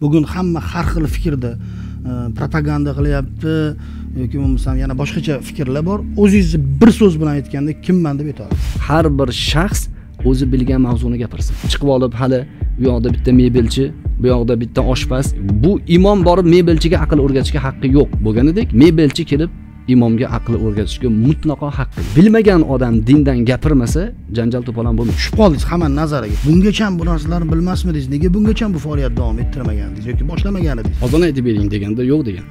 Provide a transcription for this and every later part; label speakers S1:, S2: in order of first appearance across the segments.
S1: bugun hamma har xil fikrda e, propaganda qilyapti yoki bo'lmasam yana boshqacha fikrlar bor. O'zingizni bir so'z bilan aytganda kimman deb ayta olasiz?
S2: Har bir shaxs o'zi bilgan mavzuni gapirsin. Chiqib olib hali bu yoqda bitta mebelchi bu yoqda bitta oshpaz. Bu imom borib mebelchiga aql o'rgatishga haqqi yo'q bo'lganidek mebelchi kelib imomga aql o'rgatishga mutlaqo haqqi bilmagan odam dindan gapirmasa janjal to'polon bo'lmaydi.
S1: Tushib qoldingiz hammani nazariga bungacha bu narsalarni bilmasmidingiz nega bungacha bu faoliyatni davom ettirmaganidingiz yoki boshlamagan edingiz
S2: ozon aytib bering deganda yo'q degan.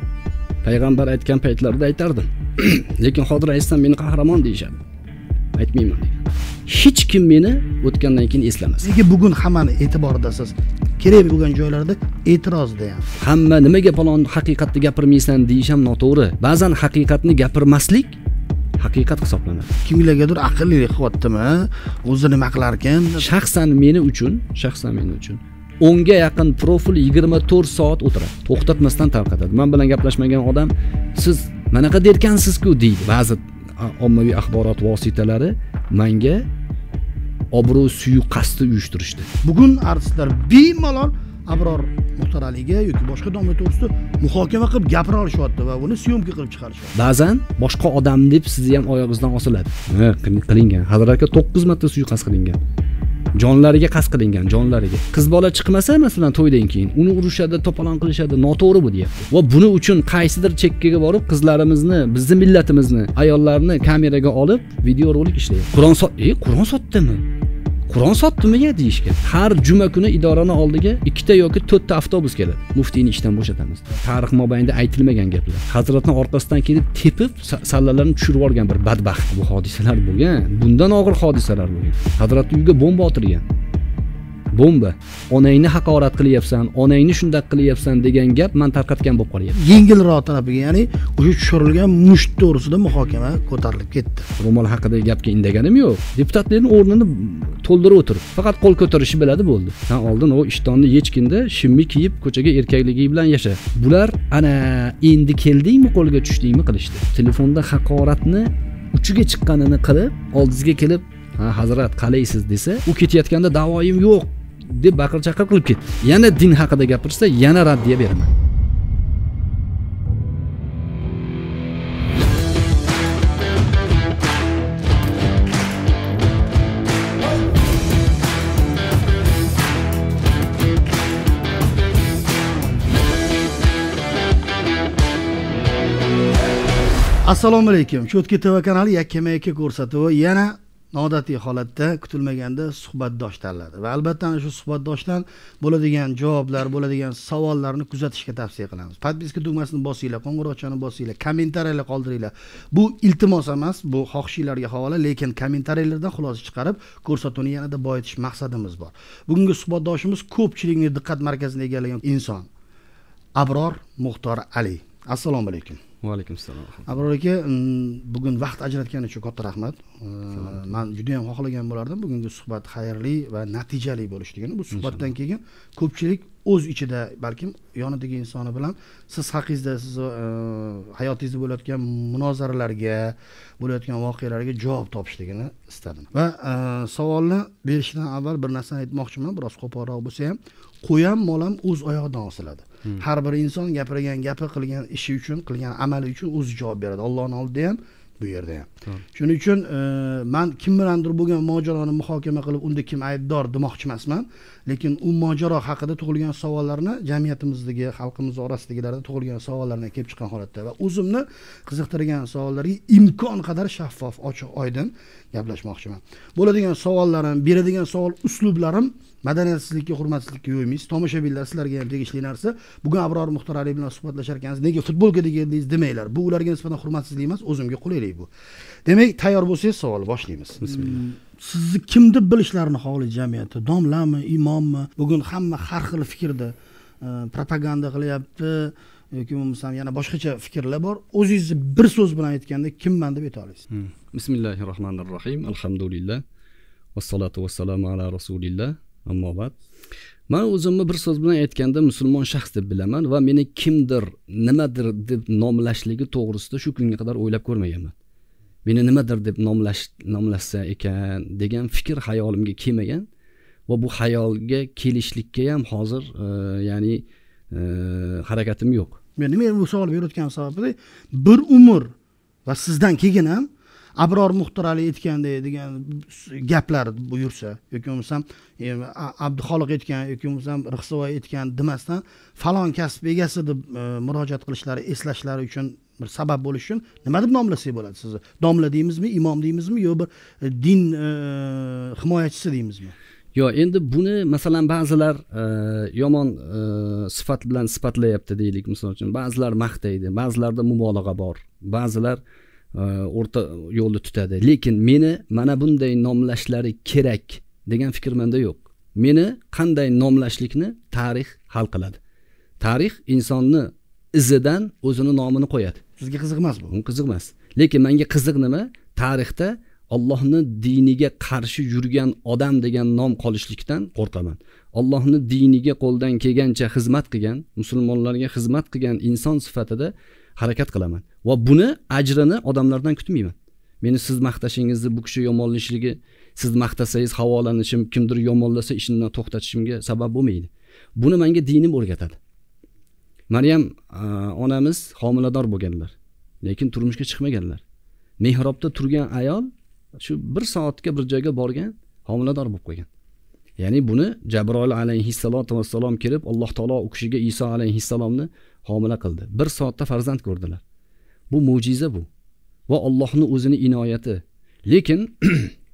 S2: Payg'ambar aytgan paytlarida aytardim. Lekin hozir aytsam meni qahramon deyishadi aytmayman. Hech kim meni o'tgandan keyin eslamas.
S1: Nega bugun hammani e'tiborida siz kerak bo'lgan joylarda e'tiroz deyapsiz
S2: hamma nimaga falon haqiqatni gapirmaysan deyish ham noto'g'ri. Ba'zan haqiqatni gapirmaslik haqiqat hisoblanadi.
S1: Kimlargadir aqllilik qilyaptimi o'zi nima qilar ekan
S2: shaxsan meni uchun shaxsan men uchun o'nga yaqin profil yigirma to'rt soat o'tiradi. To'xtatmasdan tarqatadi. Man bilan gaplashmagan odam siz manaqa derkansizku? deydi ba'zi ommaviy axborot vositalari manga obro' suiqasdni uyushtirishdi.
S1: Bugun artistlar bemalol abror muxtor aliga yoki boshqa domla to'g'risida muhokama qilib gapira olishyapti va buni syomka qilib chiqarishyapti
S2: ba'zan boshqa odam deb sizni ham oyog'ingizdan osiladi. Ha qilingan. Hazrat aka to'qqiz marta suiqasd qilingan jonlariga qasd qilingan jonlariga. Qiz bola chiqmasa masalan to'ydan keyin uni urishadi to'polon qilishadi noto'g'ri bu deyapti. Va buning uchun qaysidir chekkaga borib qizlarimizni bizni millatimizni ayollarni kameraga olib videorolik ishlayapti. Qur'on sot e qur'on sotdimi qur'on sotdimi ya deyishgan. Har juma kuni idorani oldiga ikkita yoki to'rtta avtobus keladi. Muftiyni ishdan bo'shatamiz. Tarix mobaynida aytilmagan gaplar. Hazratni orqasidan kelib tepib sallalarni tushirib yuborgan bir badbaxt. Bu hodisalar bo'lgan bundan og'ir hodisalar bo'lgan. Hazratni uyiga bomba otilgan. Bomba onangni haqorat qilyapsan onangni shundoq qilyapsan degan gap man tarqatgan bo'lib qolyapti.
S1: Yengilroq tarafiga ya'ni o'sha tushirilgan musht to'g'risida muhokama ko'tarilib ketdi.
S2: Ro'mol haqidagi gapga indaganim yo'q. Deputatlarni o'rnini to'ldirib o'tirib faqat qo'l ko'tarishni biladi bo'ldi. San oldin u ishtonni yechginda shimni kiyib ko'chaga erkakligi bilan yasha. Bular ana endi keldingmi qo'lga tushdingmi? qilishdi. Telefonda haqoratni uchiga chiqqanini qilib oldingizga kelib ha hazrat qalaysiz? desa u ketayotganda davoyim yo'q deb baqir chaqir qilib ketdi yana din haqida gapirsa yana raddiya beraman.
S1: Assalomu alaykum. Cho'tka tv kanali yakkama yakka ko'rsatuvi. Yana noodatiy holatda kutilmaganda suhbatdosh tanladi va albatta ana shu suhbatdoshdan bo'ladigan javoblar bo'ladigan savollarni kuzatishga tavsiya qilamiz. Подписка tugmasini bosinglar qo'ng'iroqchani bosinglar kommentariyalar qoldiringlar. Bu iltimos emas bu xohishinglarga havola lekin kommentariyalardan xulosa chiqarib ko'rsatuvni yanada boyitish maqsadimiz bor. Bugungi suhbatdoshimiz ko'pchilikni diqqat markazini egallagan inson abror muxtor ali. Assalomu alaykum.
S2: Va alaykum assalom
S1: abror aka bugun vaqt ajratgani uchun katta rahmat. Man juda yam xohlagan bo'lardim. Bugungi suhbat xayrli va natijali bo'lishligini bu suhbatdan keyin ko'pchilik o'z ichida balkim yonidagi insoni bilan siz haqingizda sizni e, hayotingizda bo'layotgan munozaralarga bo'layotgan voqealarga javob topishligini istadim. Va e, savolni berishdan avval bir narsani aytmoqchiman. Biroz qo'polroq bo'lsa ham qo'y ham mol ham o'z oyog'idan osiladi. Hmm. har bir inson gapirgan gapi qilgan ishi uchun qilgan amali uchun o'zi javob beradi. Ollohni oldida ham bu yerda ham. Shuning uchun e, man kim bilandir bo'lgan mojaroni muhokama qilib unda kim aybdor demoqchi emasman. Lekin u mojaro haqida tug'ilgan savollarni jamiyatimizdagi xalqimiz orasidagilarda tug'ilgan savollardan kelib chiqqan holatda va o'zimni qiziqtirgan savollarga imkon qadar shaffof ochiq oydin gaplashmoqchiman. Bo'ladigan savollarim beradigan savol uslublarim madaniyatsizlikka hurmatsizlikka yo'ymaysiz tomoshabinlar sizlarga ham tegishli narsa. Bugun abror muxtor ali bilan suhbatlashar ekansiz. Nega futbolkaga keldingiz demanglar. Bu ularga nisbatan hurmatsizlik emas o'zimga qulaylik bu. Demak tayyor bo'lsangiz savolni boshlaymiz. Bismillah. Hmm, sizni kim deb bilishlarini xohlaydi jamiyatda. Domlami imommi? Bugun hamma har xil fikrda e, propaganda qilyapti. Yoki bo'lmasam yana boshqacha fikrlar bor. O'zingizni bir so'z bilan aytganda kimman deb ayta olasiz
S2: hmm. bismillahi rohmanir rohim alhamdulillah. Vassalotu vassalamu ala rasulilloh ommabop man o'zimni bir so'z bilan aytganda musulmon shaxs deb bilaman va meni kimdir nimadir deb nomlashligi to'g'risida shu kunga qadar o'ylab ko'rmaganman. Meni nimadir deb nomlash nomlashsa ekan degan fikr hayolimga kelmagan va bu hayolga kelishlikka ham hozir e, ya'ni e, harakatim yo'q.
S1: Men nima bu savol berayotgan sababi bir umr va sizdan keyin ham abror muhtarali aytgandek degan gaplar buyursa yoki bo'lmasam e, abduxoliq aytgan yoki bo'lmasam rixsivoy aytgan demasdan falon kasb egasi deb e, murojaat qilishlari eslashlari uchun bir sabab bo'lishi uchun nima deb nomlasak bo'ladi sizni? Domla deymizmi imom deymizmi yo bir e, din himoyachisi deymizmi?
S2: Yo endi buni masalan ba'zilar yomon sifat bilan sifatlayapti deylik misol uchun. Ba'zilar maqtaydi ba'zilarda mubolag'a bor. Ba'zilar o'rta yo'lni tutadi. Lekin meni mana bunday nomlashlari kerak degan fikr menda yo'q. Meni qanday nomlashlikni tarix hal qiladi. Tarix insonni izidan o'zini nomini qo'yadi.
S1: Sizga qiziq emas bu.
S2: Qiziq emas lekin menga qiziq nima? Tarixda ollohni diniga qarshi yurgan odam degan nom qolishlikdan qo'rqaman. Ollohni diniga qo'ldan kelgancha xizmat qilgan musulmonlarga xizmat qilgan inson sifatida harakat qilaman. Va buni ajrini odamlardan kutmayman. Meni siz maqtashingizni bu kishi yomonlashligi siz maqtasangiz havolanishim kimdir yomonlasa ishimdan to'xtatishimga sabab bo'lmaydi. Buni menga dinim o'rgatadi. Maryam onamiz homilador bo'lganlar lekin turmushga chiqmaganlar. Mehrobda turgan ayol shu bir soatga bir joyga borgan homilador bo'lib qolgan. Ya'ni buni jabroil alayhissalotu vassalom kelib alloh taolo u kishiga iso alayhissalomni homila qildi. Bir soatda farzand ko'rdilar. Bu mo'jiza bu. Va allohni o'zini inoyati. Lekin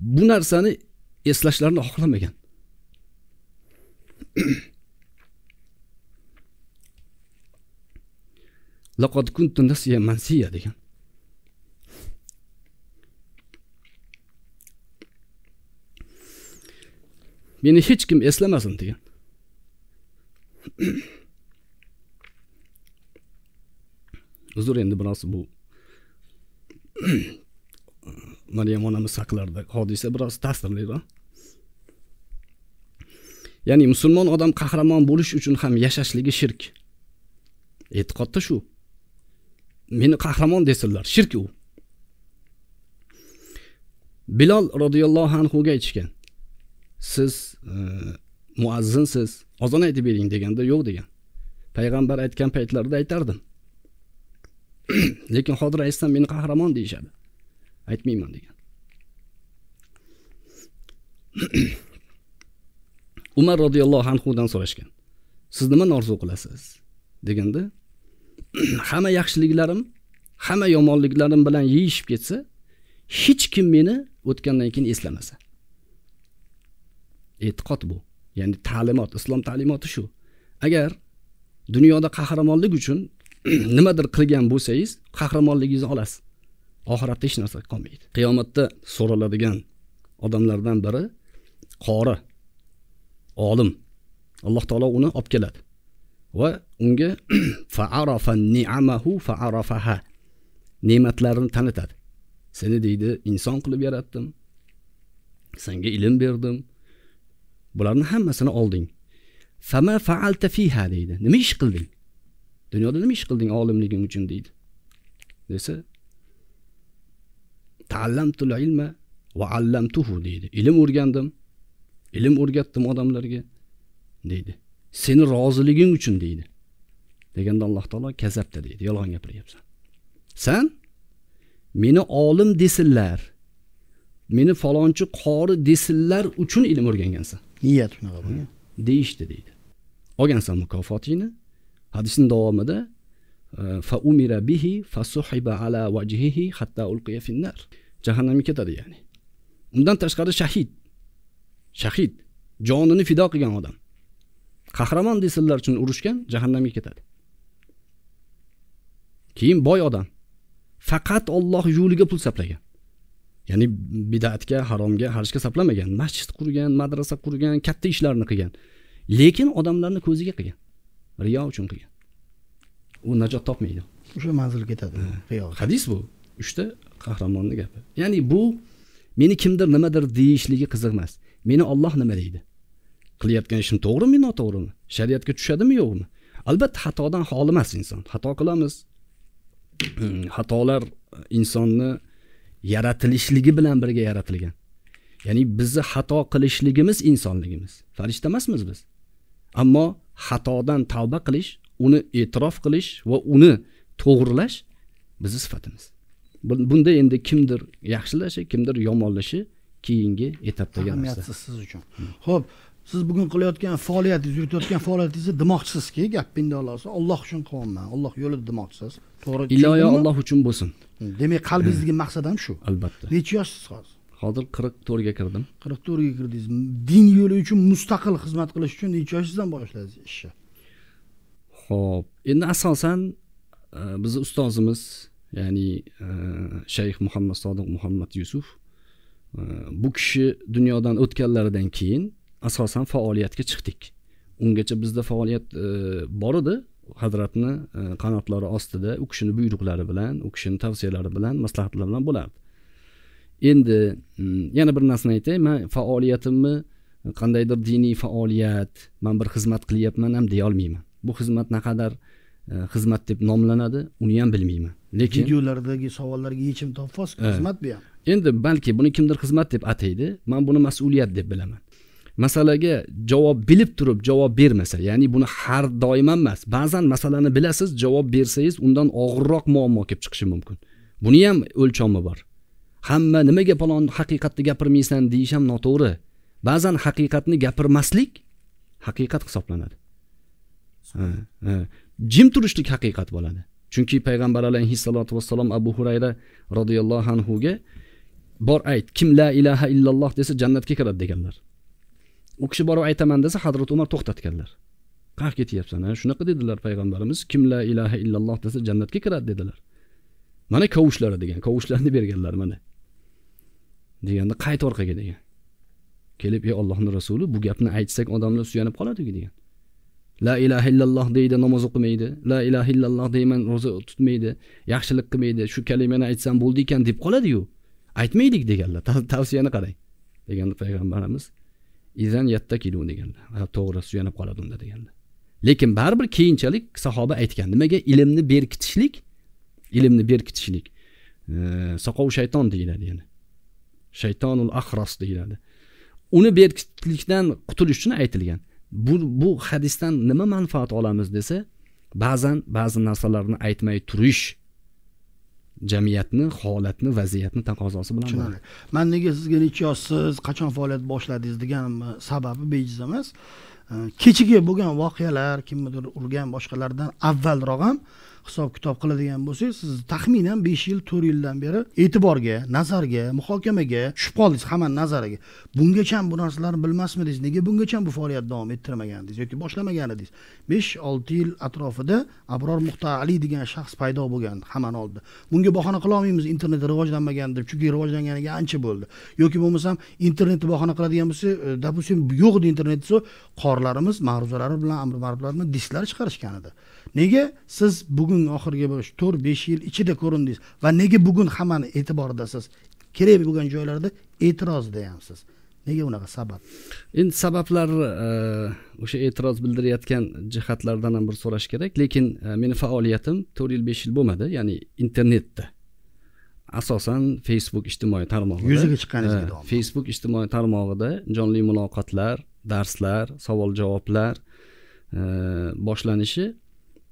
S2: bu narsani eslashlarini xohlamagan. Laqad kuntu nasiya mansiya degan. Meni hech kim eslamasin degan. Uzr endi biroz bu maryam onamiz haqlarida hodisa biroz ta'sirliroq ya'ni musulmon odam qahramon bo'lish uchun ham yashashligi shirk. E'tiqodda shu. Meni qahramon desinlar shirk u. Bilol roziyallohu anhuga aytishgan. Siz e, muazzinsiz ozon aytib bering deganda yo'q degan. Payg'ambar aytgan paytlarida aytardim. Lekin hozir aytsam meni qahramon deyishadi. Aytmayman degan. Umar roziyallohu anhudan so'rashgan. Siz nimani orzu qilasiz? deganda hamma yaxshiliklarim hamma yomonliklarim bilan yeyishib ketsa hech kim meni o'tgandan keyin eslamasa. E'tiqod bu. Ya'ni ta'limot islom ta'limoti shu. Agar dunyoda qahramonlik uchun nimadir qilgan bo'lsangiz qahramonligingizni olasiz. Oxiratda hech narsa qolmaydi. Qiyomatda so'raladigan odamlardan biri qori olim. Alloh taolo uni olib keladi va unga faarafa ni'amahu faarafaha ne'matlarini tanitadi. Seni deydi inson qilib yaratdim senga ilm berdim bularni hammasini olding. Fama faalta fiha deydi. Nima ish qilding? Dunyoda nima ish qilding olimliging uchun deydi. Desa taallamtul ilma va allamtuhu deydi. Ilm o'rgandim ilm o'rgatdim odamlarga deydi. Seni roziliging uchun deydi. Deganda alloh taolo kazabda deydi. Yolg'on gapiryapsan. San meni olim desinlar meni falonchi qori desinlar uchun ilm o'rgangansan.
S1: Niyat shunaqa bo'lgan
S2: deyishdi deydi olgansan mukofotingni hadisni davomida e, fa umira bihi fa suhiba ala vajhihi hatta ulqiya finnar. Jahannamga ketadi ya'ni. Undan tashqari shahid shahid jonini fido qilgan odam. Qahramon desinlar uchun urushgan jahannamga ketadi. Keyin boy odam faqat Alloh yo'liga pul sarflagan ya'ni bidatga haromga harishga saplamagan masjid qurgan madrasa qurgan katta ishlarni qilgan. Lekin odamlarni ko'ziga qilgan riyo uchun qilgan. U najot topmaydi.
S1: O'sha manzilga ketadi
S2: hadis bu. Uchta qahramonni gapi. Ya'ni bu meni kimdir nimadir deyishligi qiziq emas meni olloh nima deydi? Qilayotgan ishim to'g'rimi noto'g'rimi? Shariatga tushadimi yo'qmi? Albatta xatodan xoli emas inson. Xato qilamiz. Xatolar insonni yaratilishligi bilan birga yaratilgan. Ya'ni bizni xato qilishligimiz insonligimiz. Farishta emasmiz biz. Ammo xatodan tavba qilish uni e'tirof qilish va uni to'g'irlash bizni sifatimiz. Bunda endi kimdir yaxshilashi kimdir yomonlashi keyingi etapdagi
S1: ahamiyatsiz siz uchun. Ho'p siz bugun qilayotgan faoliyatingiz yuritayotgan faoliyatingizni demoqchisizki gapingni olasiz olloh uchun. Qilyapman. Olloh yo'lida demoqchisiz.
S2: To'g'ri iloyo olloh uchun bo'lsin.
S1: Demak qalbingizdagi maqsad ham shu.
S2: Albatta.
S1: Necha yoshsiz hozir?
S2: Hozir qirq to'rtga kirdim.
S1: Qirq to'rtga kirdingiz. Din yo'li uchun mustaqil xizmat qilish uchun necha yoshingizdan boshladingiz ishni
S2: ho'p endi asosan e, bizni ustozimiz ya'ni e, shayx muhammad sodiq muhammad yusuf e, bu kishi dunyodan o'tganlaridan keyin asosan faoliyatga chiqdik. Ungacha bizda faoliyat bor edi. Hazratni qanotlari ostida u kishini buyruqlari bilan u kishini tavsiyalari bilan maslahatlari bilan bo'lardi. Endi mm, yana bir narsani aytay. Man faoliyatimni qandaydir diniy faoliyat man bir xizmat qilyapman ham deya olmayman. Bu xizmat naqadar e, xizmat deb nomlanadi uni ham bilmayman.
S1: Lekin videolardagi savollarga yechim topasiz xizmat bu ham.
S2: Endi balki buni kimdir xizmat deb ataydi man buni mas'uliyat deb bilaman masalaga javob bilib turib javob bermasa ya'ni buni har doim emas ba'zan masalani bilasiz javob bersangiz undan og'irroq muammo kelib chiqishi mumkin. Buni ham o'lchomi bor. Hamma nimaga palon haqiqatni gapirmaysan deyish ham noto'g'ri. Ba'zan haqiqatni gapirmaslik haqiqat hisoblanadi. Jim turishlik haqiqat bo'ladi. Chunki payg'ambar alayhissalotu vassalom abu hurayra roziyallohu anhuga bor ayt kim la ilaha illalloh desa jannatga kiradi deganlar. U kishi borib aytaman desa hazrati umar to'xtatganlar. Qayerga ketyapsan shunaqa dedilar payg'ambarimiz. Kim la ilaha illalloh desa jannatga kiradi dedilar. Mana kovushlari degan kovushlarni berganlar mana. Deganda qayt orqaga? degan. Kelib ey ollohni rasuli bu gapni aytsak odamlar suyanib qoladiku degan. La ilaha illalloh deydi namoz o'qimaydi. La ilaha illalloh deyman ro'za tutmaydi yaxshilik qilmaydi. Shu kalimani aytsam bo'ldi ekan deb qoladiyu aytmaylik deganlar. Tavsiyani qarang deganda payg'ambarimiz izan yattakilu deganlar to'g'ri suyanib qoladi unda deganlar lekin baribir keyinchalik sahoba aytgan nimaga? Ilmni berkitishlik ilmni berkitishlik. Soqov shayton deyiladi yana. Shaytonul ahros deyiladi. Uni berkitlikdan qutulish uchun aytilgan. Bu bu hadisdan nima manfaat olamiz desa ba'zan ba'zi narsalarni aytmay turish jamiyatni holatni vaziyatni taqozosi bilan
S1: tushunarli. man nega sizga necha yoshsiz qachon faoliyat boshladingiz degan sababi bejiz emas. Kechagi bo'lgan voqealar kimnidir urgan boshqalardan avvalroq ham hisob kitob qiladigan bo'lsangiz siz taxminan besh yil to'rt yildan beri e'tiborga nazarga muhokamaga tushib qoldingiz hammani nazariga bungacha bu narsalarni bilmasmidingiz? Nega bungacha bu faoliyatni davom ettirmagandingiz yoki boshlamagan edingiz besh olti yil atrofida abror muxtar ali degan shaxs paydo bo'lgan hammani oldida. Bunga bahona qilolmaymiz internet rivojlanmagan deb chunki rivojlanganiga ancha bo'ldi. Yoki bo'lmasam internetni bahona qiladigan bo'lsa e, допустим yo'q edi internet desa qorilarimiz ma'ruzalari bilan amri ma'ruflar bilan disklar chiqarishgan edi. Nega siz bugun oxirgi bir to'rt besh yil ichida ko'rindingiz? Va nega bugun hammani e'tiboridasiz kerak bo'lgan joylarda e'tirozdayamsiz nega unaqa sabab?
S2: Endi sabablar e, o'sha e'tiroz bildirayotgan jihatlardan ham bir so'rash kerak. Lekin e, meni faoliyatim to'rt yil besh yil bo'lmadi ya'ni internetda. Asosan facebook ijtimoiy tarmog'ida.
S1: Yuzaga chiqqaningizga
S2: e, facebook ijtimoiy tarmog'ida jonli muloqotlar darslar savol javoblar boshlanishi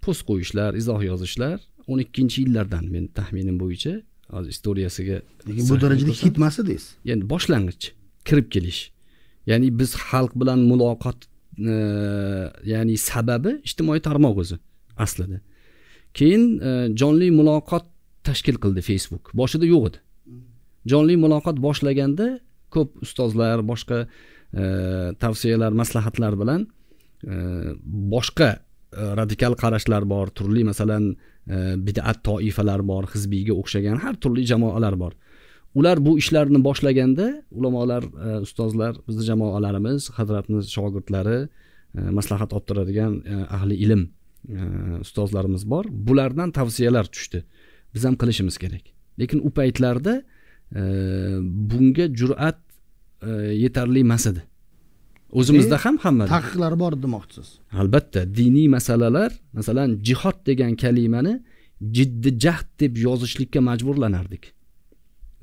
S2: post qo'yishlar izoh yozishlar o'n ikkinchi yillardan meni taxminim bo'yicha hozir istoriyasiga
S1: lekin bu darajada hit emas edingiz
S2: endi boshlang'ich kirib kelish. Ya'ni biz xalq bilan muloqot e, ya'ni sababi ijtimoiy tarmoq o'zi aslida. Keyin e, jonli muloqot tashkil qildi facebook. Boshida yo'q edi. Jonli muloqot boshlaganda ko'p ustozlar boshqa e, tavsiyalar maslahatlar bilan boshqa E, radikal qarashlar bor turli masalan e, bidat toifalar bor hizbiyga o'xshagan har turli jamoalar bor. Ular bu ishlarni boshlaganda ulamolar e, ustozlar bizni jamoalarimiz hazratni shogirdlari maslahat olib turadigan ahli ilm ustozlarimiz bor. Bulardan tavsiyalar tushdi. Biz ham qilishimiz kerak. Lekin u paytlarda bunga jur'at yetarli emas edi. O'zimizda ham hammada
S1: taqiqlari bor demoqchisiz.
S2: Albatta diniy masalalar masalan jihod degan kalimani jiddi jahd deb yozishlikka majburlanardik.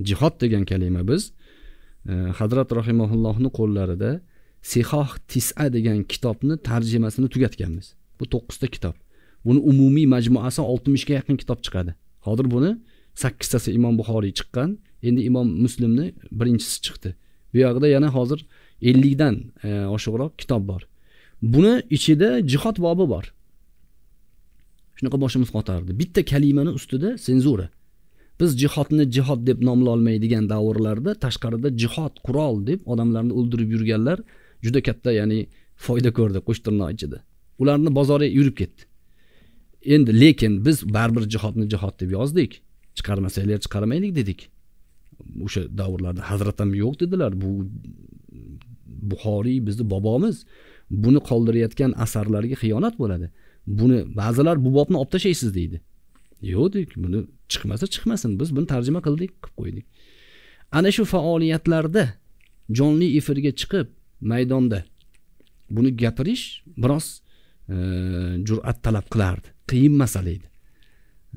S2: Jihod degan kalima biz e, hazrat rahimaullohni qo'llarida sihoh tisa degan kitobni tarjimasini tugatganmiz. Bu to'qqizta kitob. Buni umumiy majmuasi oltmishga yaqin kitob chiqadi. Hozir buni sakkiztasi imom buxoriy chiqqan endi imom muslimni birinchisi chiqdi. Bu yoqda yana hozir ellikdan e, oshiqroq kitob bor. Buni ichida jihod bobi bor. Shunaqa boshimiz qotardi. Bitta kalimani ustida senzura. Biz jihodni jihod deb nomlolmaydigan davrlarda tashqarida jihod qurol deb odamlarni o'ldirib yurganlar juda katta ya'ni foyda ko'rdi qo'shtirnoq ichida. Ularni bozori yurib ketdi. Endi lekin biz baribir jihodni jihod deb yozdik. Chiqarmasanglar chiqarmaylik dedik. O'sha davrlarda hazrat ham yo'q dedilar. Bu buxoriy bizni bobomiz. Buni qoldirayotgan asarlarga xiyonat bo'ladi. Buni ba'zilar bu bobni olib tashlaysiz deydi. Yo'q dedik buni chiqmasa chiqmasin biz buni tarjima qildik qilib qo'ydik. Ana shu faoliyatlarda jonli efirga chiqib maydonda buni gapirish biroz e, jur'at talab qilardi. Qiyin masala edi.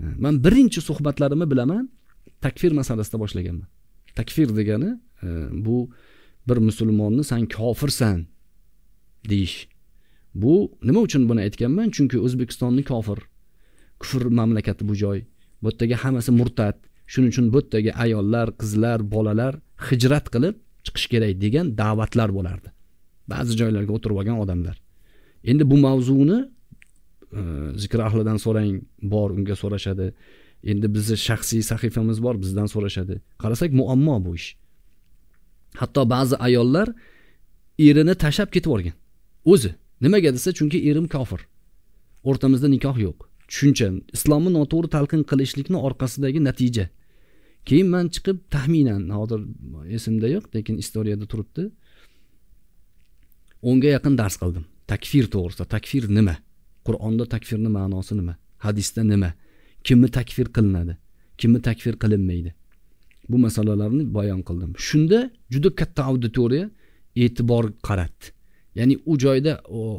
S2: E, man birinchi suhbatlarimni bilaman takfir masalasida boshlaganman. Takfir degani e, bu bir musulmonni san kofirsan deyish. Bu nima uchun buni aytganman? Chunki o'zbekistonni kofir kufr mamlakati bu joy. Bu yerdagi hammasi murtad. Shuning uchun bu yerdagi ayollar qizlar bolalar hijrat qilib chiqish kerak degan da'vatlar bo'lardi. Ba'zi joylarga o'tirib olgan odamlar. Endi bu mavzuni e, zikr ahlidan so'rang bor unga so'rashadi. Endi bizni shaxsiy sahifamiz bor bizdan so'rashadi. Qarasak muammo bu ish. Hatto ba'zi ayollar erini tashlab ketib yuborgan. O'zi nimaga desa chunki erim kofir. O'rtamizda nikoh yo'q. Tushuncha islomni noto'g'ri talqin qilishlikni orqasidagi natija. Keyin man chiqib taxminan hozir esimda yo'q lekin istoriyada turibdi. O'nga yaqin dars qildim. Takfir to'g'risida. Takfir nima? Qur'onda takfirni ma'nosi nima? Hadisda nima? Kimni takfir qilinadi? Kimni takfir qilinmaydi? Bu masalalarni bayon qildim. Shunda juda katta auditoriya e'tibor qaratdi. Ya'ni u joyda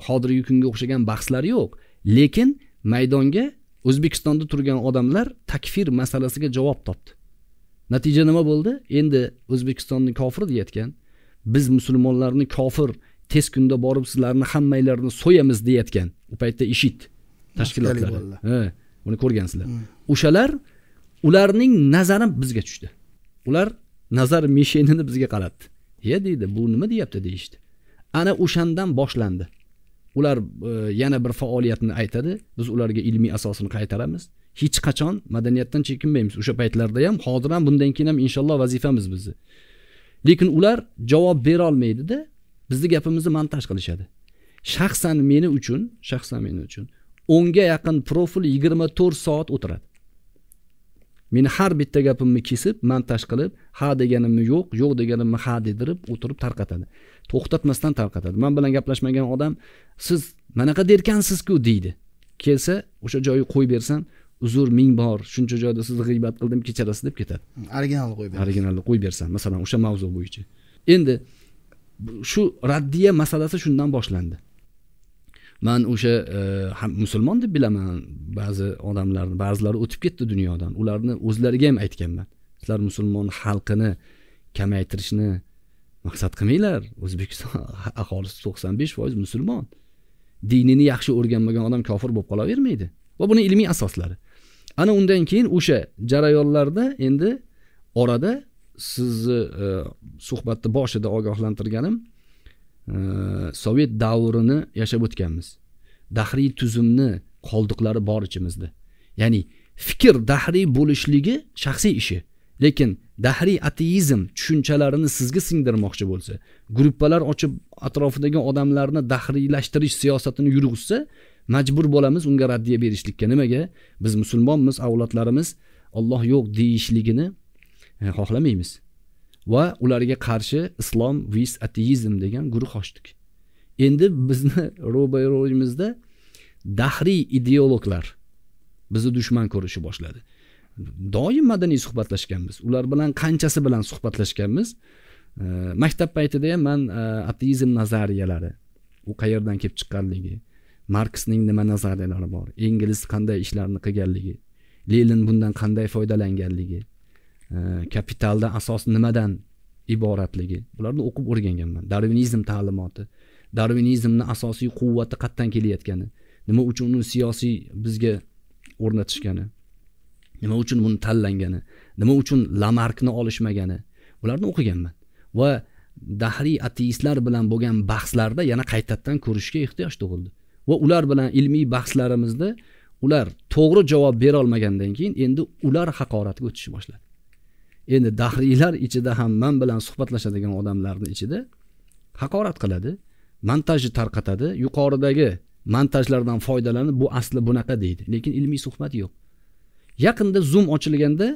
S2: hozirgi kunga o'xshagan bahslar yo'q lekin maydonga o'zbekistonda turgan odamlar takfir masalasiga javob topdi. Natija nima bo'ldi? Endi o'zbekistonni kofir deyayotgan biz musulmonlarni kofir tez kunda borib sizlarni hammanglarni so'yamiz deyayotgan u paytda ishit tashkilotlari buni ko'rgansizlar. Hmm. o'shalar ularning nazari bizga tushdi ular nazar mishenini bizga qaratdi. Ye deydi bu nima deyapti? deyishdi. Ana o'shandan boshlandi. Ular e, yana bir faoliyatni aytadi. Biz ularga ilmiy asosini qaytaramiz. Hech qachon madaniyatdan chekinmaymiz. O'sha paytlarda ham hozir ham bundan keyin ham inshaalloh vazifamiz bizni. Lekin ular javob berolmaydida bizni gapimizni montaj qilishadi. Shaxsan meni uchun shaxsan meni uchun o'nga yaqin profil yigirma to'rt soat o'tiradi. Meni har bitta gapimni kesib montaj qilib ha deganimni yo'q yo'q deganimni ha dedirib o'tirib tarqatadi. To'xtatmasdan tarqatadi. Man bilan gaplashmagan odam siz manaqa derkansizku deydi. Kelsa o'sha joyga qo'yib bersam uzr ming bor shuncha joyda sizni g'iybat qildim kechirasiz deb ketadi.
S1: Originalni qo'yib bersam
S2: originalni qo'yib bersam masalan o'sha mavzu bo'yicha. Endi shu raddiya masalasi shundan boshlandi man o'sha e, ham musulmon deb bilaman ba'zi odamlarni ba'zilari o'tib ketdi dunyodan. Ularni o'zlariga ham aytganman. Sizlar musulmon xalqini kamaytirishni maqsad qilmanglar. O'zbekiston aholisi to'qson besh foiz musulmon. Dinini yaxshi o'rganmagan odam kofir bo'lib qolavermaydi. Va buni ilmiy asoslari. Ana undan keyin o'sha jarayonlarda endi orada sizni e, suhbatni boshida ogohlantirganim sovet davrini yashab o'tganmiz. Dahriy tuzumni qoldiqlari bor ichimizda. Ya'ni fikr dahriy bo'lishligi shaxsiy ishi. Lekin dahriy ateizm tushunchalarini sizga singdirmoqchi bo'lsa gruppalar ochib atrofidagi odamlarni dahriylashtirish siyosatini yurg'izsa majbur bo'lamiz unga raddiya berishlikka. Nimaga? Biz musulmonmiz avlodlarimiz olloh yo'q deyishligini e, xohlamaymiz. Va ularga qarshi islom vis ateizm degan guruh ochdik. Endi bizni ro'baro'yimizda dahriy ideologlar bizni dushman ko'rishni boshladi. Doim madaniy suhbatlashganmiz. Ular bilan qanchasi bilan suhbatlashganmiz? Maktab paytida ham man e, ateizm nazariyalari u qayerdan kelib chiqqanligi marksning nima nazariyalari bor ingliz qanday ishlarni qilganligi lenin bundan qanday foydalanganligi kapitalda asos nimadan iboratligi? Bularni o'qib o'rganganman. Darvinizm ta'limoti. Darvinizmni asosiy quvvati qayerdan kelayotgani. Nima uchun uni siyosiy bizga o'rnatishgani? Nima uchun buni tanlangani? Nima uchun lamarkni olishmagani? Bularni o'qiganman. Va dahriy ateistlar bilan bo'lgan bahslarda yana qaytadan ko'rishga ehtiyoj tug'ildi. Va ular bilan ilmiy bahslarimizda ular to'g'ri javob berolmagandan keyin endi ular haqoratga o'tishni boshladi. Endi dahriylar ichida ham man bilan suhbatlashadigan odamlarni ichida haqorat qiladi montajni tarqatadi yuqoridagi montajlardan foydalanib bu asli bunaqa deydi. Lekin ilmiy suhbat yo'q. Yaqinda zoom ochilganda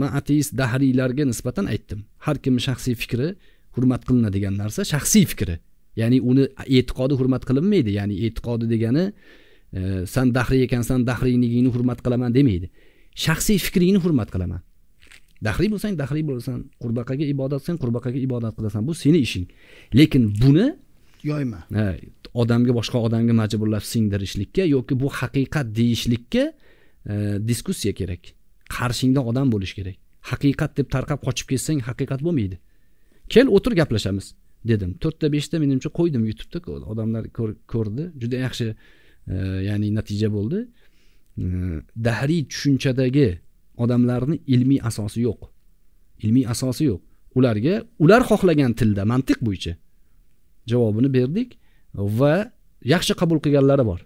S2: man ateist dahriylarga nisbatan aytdim. Har kimni shaxsiy fikri hurmat qilinadigan narsa shaxsiy fikri. Ya'ni uni e'tiqodi hurmat qilinmaydi. Ya'ni e'tiqodi degani e, san dahriy ekansan dahriyligingni hurmat qilaman demaydi. Shaxsiy fikringni hurmat qilaman. Dahriy bo'lsang dahriy bo'lasan qurbaqaga ibodat qilsang qurbaqaga ibodat qilasan. Bu seni ishing. Lekin buni
S1: yoyma.
S2: Odamga boshqa odamga majburlab singdirishlikka yoki bu haqiqat deyishlikka e, diskussiya kerak. Qarshingda odam bo'lishi kerak. Haqiqat deb tarqab qochib ketsang haqiqat bo'lmaydi. Kel o'tir gaplashamiz dedim. To'rtta beshta menimcha qo'ydim youtubeda. Odamlar ko'rdi. Juda yaxshi e, ya'ni natija bo'ldi. E, dahriy tushunchadagi odamlarni ilmiy asosi yo'q. Ilmiy asosi yo'q. Ularga ular xohlagan tilda mantiq bo'yicha javobini berdik va yaxshi qabul qilganlari bor.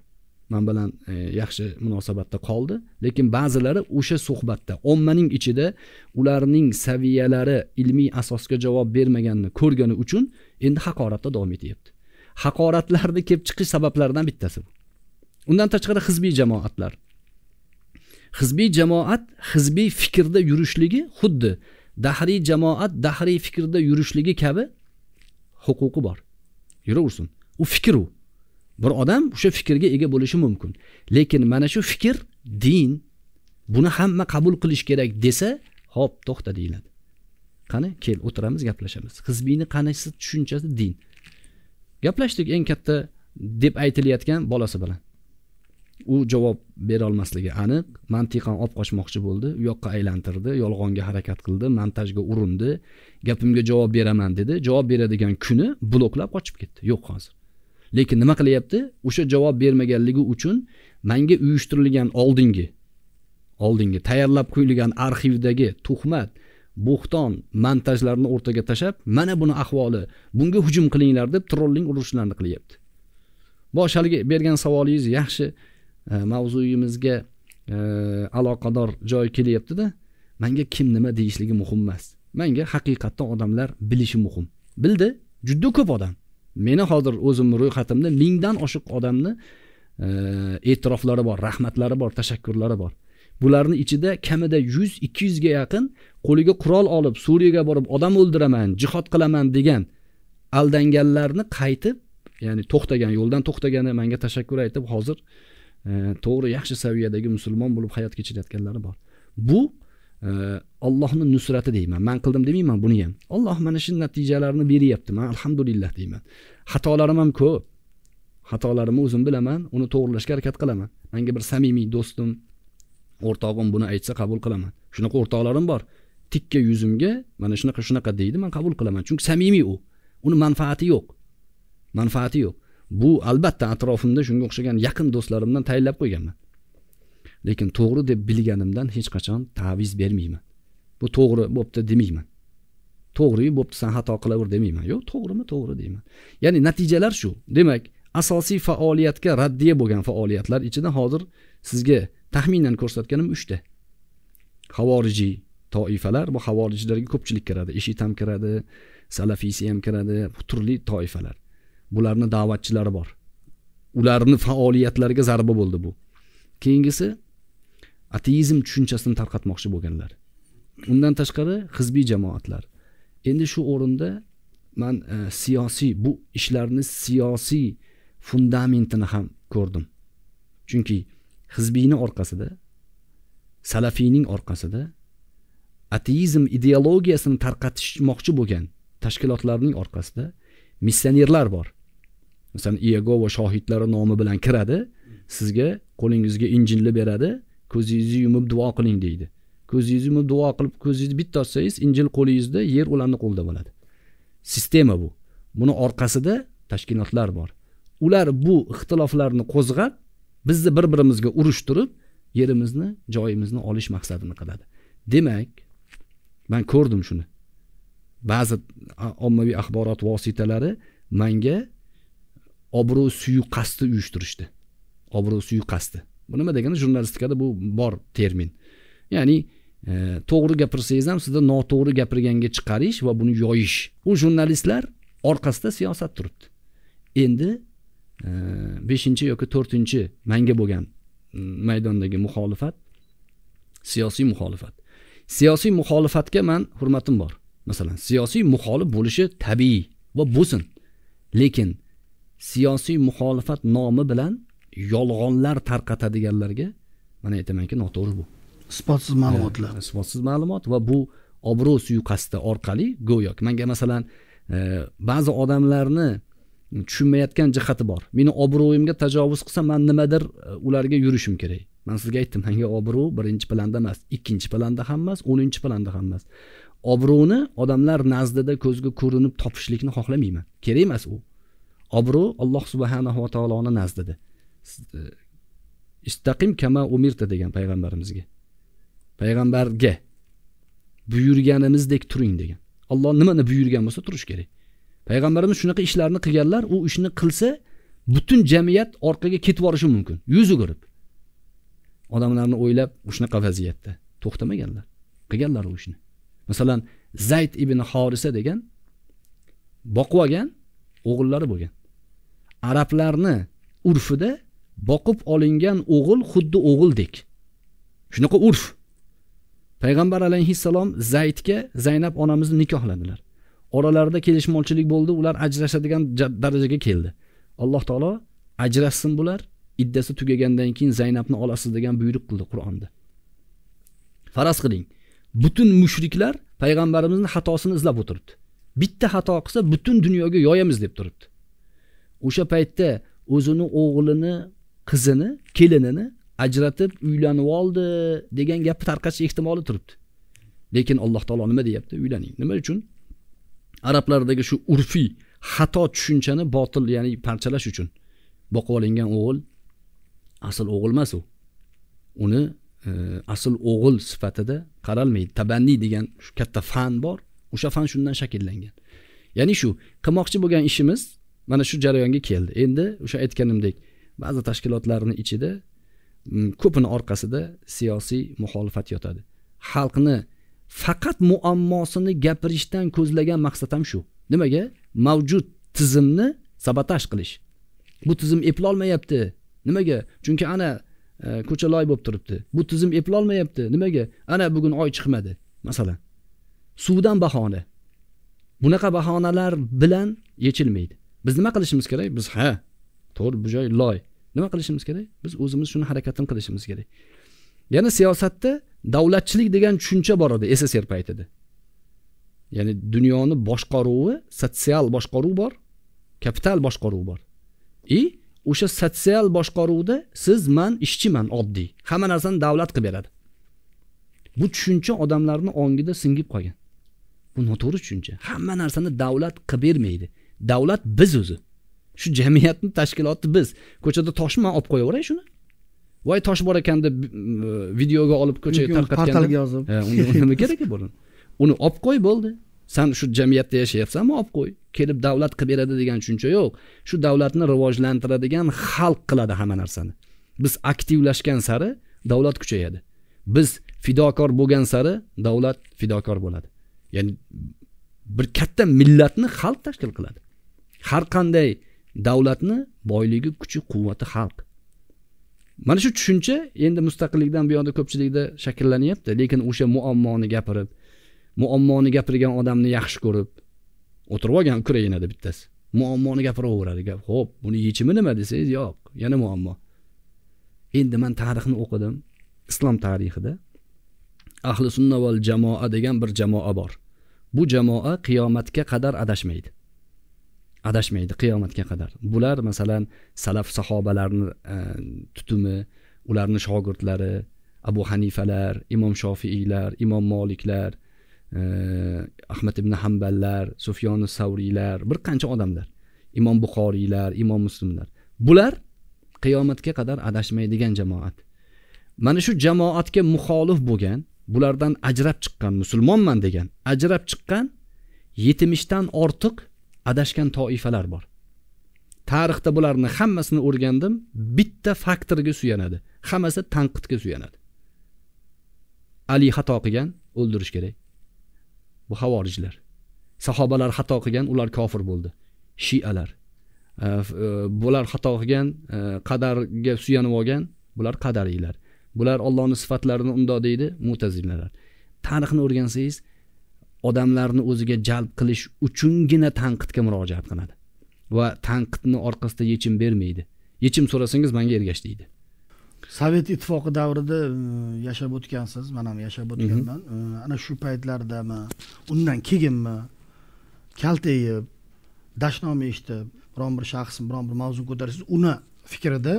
S2: Man bilan e, yaxshi munosabatda qoldi lekin ba'zilari o'sha suhbatda ommaning ichida ularning saviyalari ilmiy asosga javob bermaganini ko'rgani uchun endi haqoratda davom etyapti. Haqoratlarni kelib chiqish sabablaridan bittasi bu. Undan tashqari hizbiy jamoatlar hizbiy jamoat hizbiy fikrda yurishligi xuddi dahriy jamoat dahriy fikrda yurishligi kabi huquqi bor. Yuraversin. U fikr u. Bir odam o'sha fikrga ega bo'lishi mumkin. Lekin mana shu fikr din buni hamma qabul qilish kerak desa hop to'xta deyiladi. Qani kel o'tiramiz gaplashamiz. Hizbiyni qanisi tushunchasi din. Gaplashdik eng katta deb aytilayotgan bolasi bilan. U javob berolmasligi aniq. Mantiqan olib qochmoqchi bo'ldi. U yoqqa aylantirdi yolg'onga harakat qildi montajga urindi. Gapimga javob beraman dedi. Javob beradigan kuni bloklab qochib ketdi. Yo'q hozir. Lekin nima qilyapti? O'sha javob bermaganligi uchun manga uyushtirilgan oldingi oldingi tayyorlab qo'yilgan arxivdagi tuhmat bo'xton montajlarni o'rtaga tashlab mana buni ahvoli bunga hujum qilinglar deb trolling urushlarni qilyapti. Bosh haligi bergan savolingiz yaxshi. E, mavzuyimizga e, aloqador joy kelyaptida manga kim nima deyishligi muhim emas. Manga haqiqatdan odamlar bilishi muhim. Bildi juda ko'p odam. Meni hozir o'zimni ro'yxatimda mingdan oshiq odamni e, e'tiroflari bor rahmatlari bor tashakkurlari bor. Bularni ichida kamida yuz ikki yuzga yaqin qo'liga qurol olib suriyaga borib odam o'ldiraman jihod qilaman degan aldanganlarni qaytib ya'ni to'xtagan yo'ldan to'xtagani manga tashakkur aytib hozir to'g'ri yaxshi saviyadagi musulmon bo'lib hayot kechirayotganlari bor. Bu e, Allohning nusrati deyman. Man qildim demayman buni ham. Alloh mana shu natijalarni beryapti. Man alhamdulillah deyman. Xatolarim ham ko'p. Xatolarimni o'zim bilaman uni to'g'irlashga harakat qilaman. Manga bir samimiy do'stim o'rtog'im buni aytsa qabul qilaman. Shunaqa o'rtoqlarim bor. Tikka yuzimga mana shunaqa shunaqa deydi man qabul qilaman. Chunki samimiy u. Uni manfaati yo'q. Manfaati yo'q. Bu albatta atrofimda shunga o'xshagan yaqin do'stlarimdan tayinlab qo'yganman. Lekin to'g'ri deb bilganimdan hech qachon taviz bermayman. Bu to'g'ri bo'pti demayman. To'g'ri bo'pti san xato qilaver demayman. Yo'q to'g'rimi? To'g'ri deyman. Ya'ni natijalar shu. Demak asosiy faoliyatga raddiya bo'lgan faoliyatlar ichida hozir sizga taxminan ko'rsatganim uchta. Havorijiy toifalar bu havorijlarga ko'pchilik kiradi. Ishit ham kiradi salafiysi ham kiradi turli toifalar. Bularni da'vatchilari bor. Ularni faoliyatlariga zarba bo'ldi bu. Keyingisi ateizm tushunchasini tarqatmoqchi bo'lganlar. Undan tashqari hizbiy jamoatlar. Endi shu o'rinda man e, siyosiy bu ishlarni siyosiy fundamentini ham ko'rdim. Chunki hizbiyni orqasida salafiyning orqasida ateizm ideologiyasini tarqatishmoqchi bo'lgan tashkilotlarning orqasida missionerlar bor. Masalan iego va shohidlari nomi bilan kiradi sizga qo'lingizga injilni beradi ko'zingizni yumib duo qiling deydi. Ko'zingizni yumib duo qilib ko'zingizni bitta ochsangiz injil qo'lingizda yer ularni qo'lida bo'ladi. Sistema bu. Buni orqasida tashkilotlar bor. Ular bu ixtiloflarni qo'zg'ab bizni bir birimizga urushtirib yerimizni joyimizni olish maqsadini qiladi. Demak man ko'rdim shuni. Ba'zi ommaviy axborot vositalari manga obro' suiqasdi uyushtirishdi. Obro' suiqasdi bu nima degani? Jurnalistikada bu bor termin. Ya'ni e, to'g'ri gapirsangiz ham sizni noto'g'ri gapirganga chiqarish va buni yoyish. U jurnalistlar orqasida siyosat turibdi. Endi e, beshinchi yoki to'rtinchi manga bo'lgan maydondagi muxolifat siyosiy muxolifat. Siyosiy muxolifatga man hurmatim bor. Masalan siyosiy muxolif bo'lishi tabiiy va bo'lsin lekin siyosiy muxolifat nomi bilan yolg'onlar tarqatadiganlarga man aytamanki noto'g'ri bu.
S1: Isbotsiz ma'lumotlar.
S2: Isbotsiz ma'lumot va bu obro' suiqasdi orqali go'yo manga masalan e, ba'zi odamlarni tushunmayotgan jihati bor. Meni obro'yimga tajovuz qilsa man nimadir e, ularga yurishim kerak. Man sizga aytdim manga obro' birinchi planda emas ikkinchi planda ham emas o'ninchi planda ham emas. Obro'ni odamlar nazdida ko'zga ko'rinib topishlikni xohlamayman. Kerak emas u obro' alloh subhanahu va taoloni nazdida. Istaqim kama umirta degan payg'ambarimizga. Payg'ambarga buyurganimizdek turing degan. Olloh nimani buyurgan bo'lsa turish kerak. Payg'ambarimiz shunaqa ishlarni qilganlar u ishni qilsa butun jamiyat orqaga ketib yuborishi mumkin. Yuz o'girib. Odamlarni o'ylab shunaqa vaziyatda to'xtamaganlar qilganlar u ishni. Masalan zayd ibn horisa degan boqib olgan o'g'illari bo'lgan. Arablarni urfida boqib olingan o'g'il xuddi o'g'ildek. Shunaqa urf. Payg'ambar alayhissalom zaydga zaynab onamizni nikohladilar. Oralarida kelishmovchilik bo'ldi ular ajrashadigan darajaga keldi. Alloh taolo ajrashsin bular iddasi tugagandan keyin zaynabni olasiz degan buyruq qildi qur'onda. Faraz qiling. Butun mushriklar payg'ambarimizni xatosini izlab o'tiribdi. Bitta xato qilsa butun dunyoga yoyamiz deb turibdi. O'sha paytda o'zini o'g'lini qizini kelinini ajratib uylanib oldi degan gapni tarqatish ehtimoli turibdi. Lekin alloh taolo nima deyapti? Uylaning. Nima uchun? Arablardagi shu urfiy xato tushunchani botil ya'ni parchalash uchun. Boqib olingan o'g'il asl o'g'il emas u. Uni e, asl o'g'il sifatida qaralmaydi. Tabanniy degan shu katta fan bor. O'sha fan shundan shakllangan. Ya'ni shu qilmoqchi bo'lgan ishimiz mana shu jarayonga keldi. Endi o'sha aytganimdek ba'zi tashkilotlarni ichida mm, ko'pini orqasida siyosiy muxolifat yotadi. Xalqni faqat muammosini gapirishdan ko'zlagan maqsad ham shu. Nimaga? Mavjud tizimni sabotaj qilish. Bu tizim eplolmayapti. Nimaga? Chunki ana e, ko'cha loy bo'lib turibdi. Bu tizim eplolmayapti. Nimaga? Ana bugun oy chiqmadi. Masalan suvdan bahona. Bunaqa bahonalar bilan yechilmaydi. Biz nima qilishimiz kerak? Biz ha to'g'ri bu joy loy. Nima qilishimiz kerak? Biz o'zimiz shuni harakatini qilishimiz kerak. Yana siyosatda davlatchilik degan tushuncha bor edi sssr paytida. Ya'ni dunyoni boshqaruvi sotsial boshqaruv bor kapital boshqaruv bor. И o'sha sotsial boshqaruvda siz man ishchiman oddiy. Hamma narsani davlat qilib beradi. Bu tushuncha odamlarni ongida singib qolgan. Bu noto'g'ri tushuncha. Hamma narsani davlat qilib bermaydi. Davlat biz o'zi. Shu jamiyatni tashkiloti biz. Ko'chada toshmi olib qo'yaveray shuni. Voy tosh bor ekan deb videoga olib ko'chaga tarqatganda.
S1: portalga yozib.
S2: Nima kerak buni uni olib qo'y bo'ldi. San shu jamiyatda yashayapsanmi olib qo'y. Kelib davlat qilib beradi degan tushuncha yo'q. Shu davlatni rivojlantiradigan xalq qiladi hamma narsani. Biz aktivlashgan sari davlat kuchayadi. Biz fidokor bo'lgan sari davlat fidokor bo'ladi. Ya'ni bir katta millatni xalq tashkil qiladi har qanday davlatni boyligi kuchi quvvati xalq. Mana shu tushuncha endi mustaqillikdan buyonda ko'pchilikda shakllanyapti lekin o'sha muammoni gapirib muammoni gapirgan odamni yaxshi ko'rib o'tirib olgan ukrainada bittasi. Muammoni gapiraveradi gap ho'p buni yechimi nima? desangiz yo'q yana muammo. Endi man tarixni o'qidim islom tarixida. Ahli sunna val jamoa degan bir jamoa bor. Bu jamoa qiyomatga qadar adashmaydi. Adashmaydi qiyomatga qadar. Bular masalan salaf sahobalarni e, tutumi ularni shogirdlari abu hanifalar imom shofiiylar imom moliklar e, ahmad ibn hamballar sufyoni savriylar bir qancha odamlar. Imom buxoriylar imom muslimlar. Bular qiyomatga qadar adashmaydigan jamoat. Mana shu jamoatga muxolif bo'lgan bulardan ajrab chiqqan musulmonman degan ajrab chiqqan yetmishdan ortiq adashgan toifalar bor. Tarixda bularni hammasini o'rgandim bitta faktorga suyanadi. Hammasi tanqidga suyanadi. Ali xato qilgan o'ldirish kerak. Bu havorijlar sahobalar xato qilgan ular kofir bo'ldi. Shialar. E, bular xato qilgan e, qadarga suyanib olgan bular qadariylar bular ollohni sifatlarini undoq deydi mutazilalar tarixni o'rgansangiz odamlarni o'ziga jalb qilish uchungina tanqidga murojaat qiladi. Va tanqidni orqasida yechim bermaydi. Yechim so'rasangiz manga ergash deydi
S1: sovet ittifoqi davrida e, yashab o'tgansiz man ham yashab o'tganman. E, ana shu paytlardami undan keyinmi kaltayib dashnoma eshitib biron bir shaxs biron bir mavzuni ko'tarsangiz uni fikrida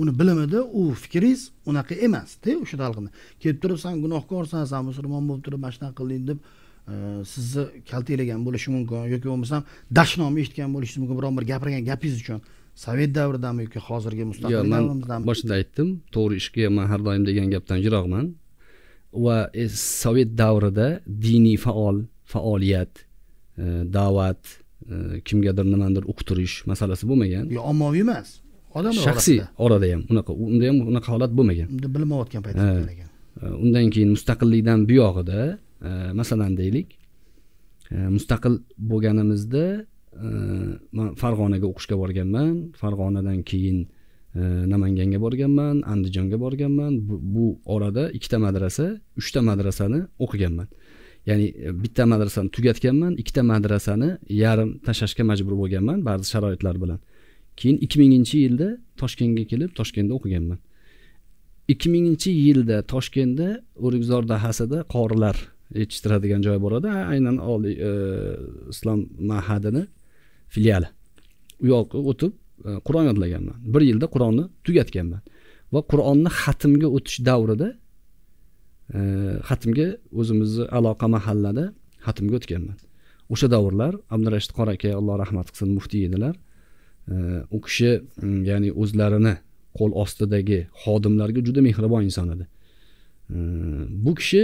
S1: uni bilimida u fikringiz unaqa emasda o'sha talqinda kelib turib san gunohkorsan san musulmon bo'lib turib mana shunaqa qilding deb sizni kaltaklagan bo'lishi mumkin yoki bo'lmasam dashnoma eshitgan bo'lishingiz mumkin. Biron bir gapirgan gapingiz uchun sovet davridami yoki hozirgi mustaqillik davrimizdami
S2: boshida aytdim to'g'ri ishga man har doim degan gapdan yiroqman. Va e, sovet davrida diniy faol faoliyat e, da'vat e, kimgadir nimanidir uqtirish masalasi bo'lmagan.
S1: Yo ommaviy emas odamlar
S2: shaxsiy orada ham unaqa unda ham unaqa holat bo'lmagan.
S1: Bilmayotgan paytingizda ekan.
S2: Undan keyin mustaqillikdan buyog'ida masalan deylik e, mustaqil bo'lganimizda e, man farg'onaga o'qishga borganman. Farg'onadan keyin e, namanganga borganman andijonga borganman. Bu orada ikkita madrasa uchta madrasani o'qiganman. Ya'ni bitta madrasani tugatganman ikkita madrasani yarim tashlashga majbur bo'lganman ba'zi sharoitlar bilan. Keyin ikki minginchi yilda toshkentga kelib toshkentda o'qiganman. Ikki minginchi yilda toshkentda o'rikzor dahasida qorilar yetishtiradigan joy bor edi aynan oliy e, islom mahadini filiali. U yoqqa o'tib e, qur'on yodlaganman. Bir yilda qur'onni tugatganman. Va qur'onni xatmga o'tish davrida e, xatmga o'zimizni aloqa mahallada xatmga o'tganman. O'sha davrlar abdurashid qora aka alloh rahmat qilsin muftiy edilar. U kishi ya'ni o'zlarini qo'l ostidagi xodimlarga juda mehribon inson edi. Bu kishi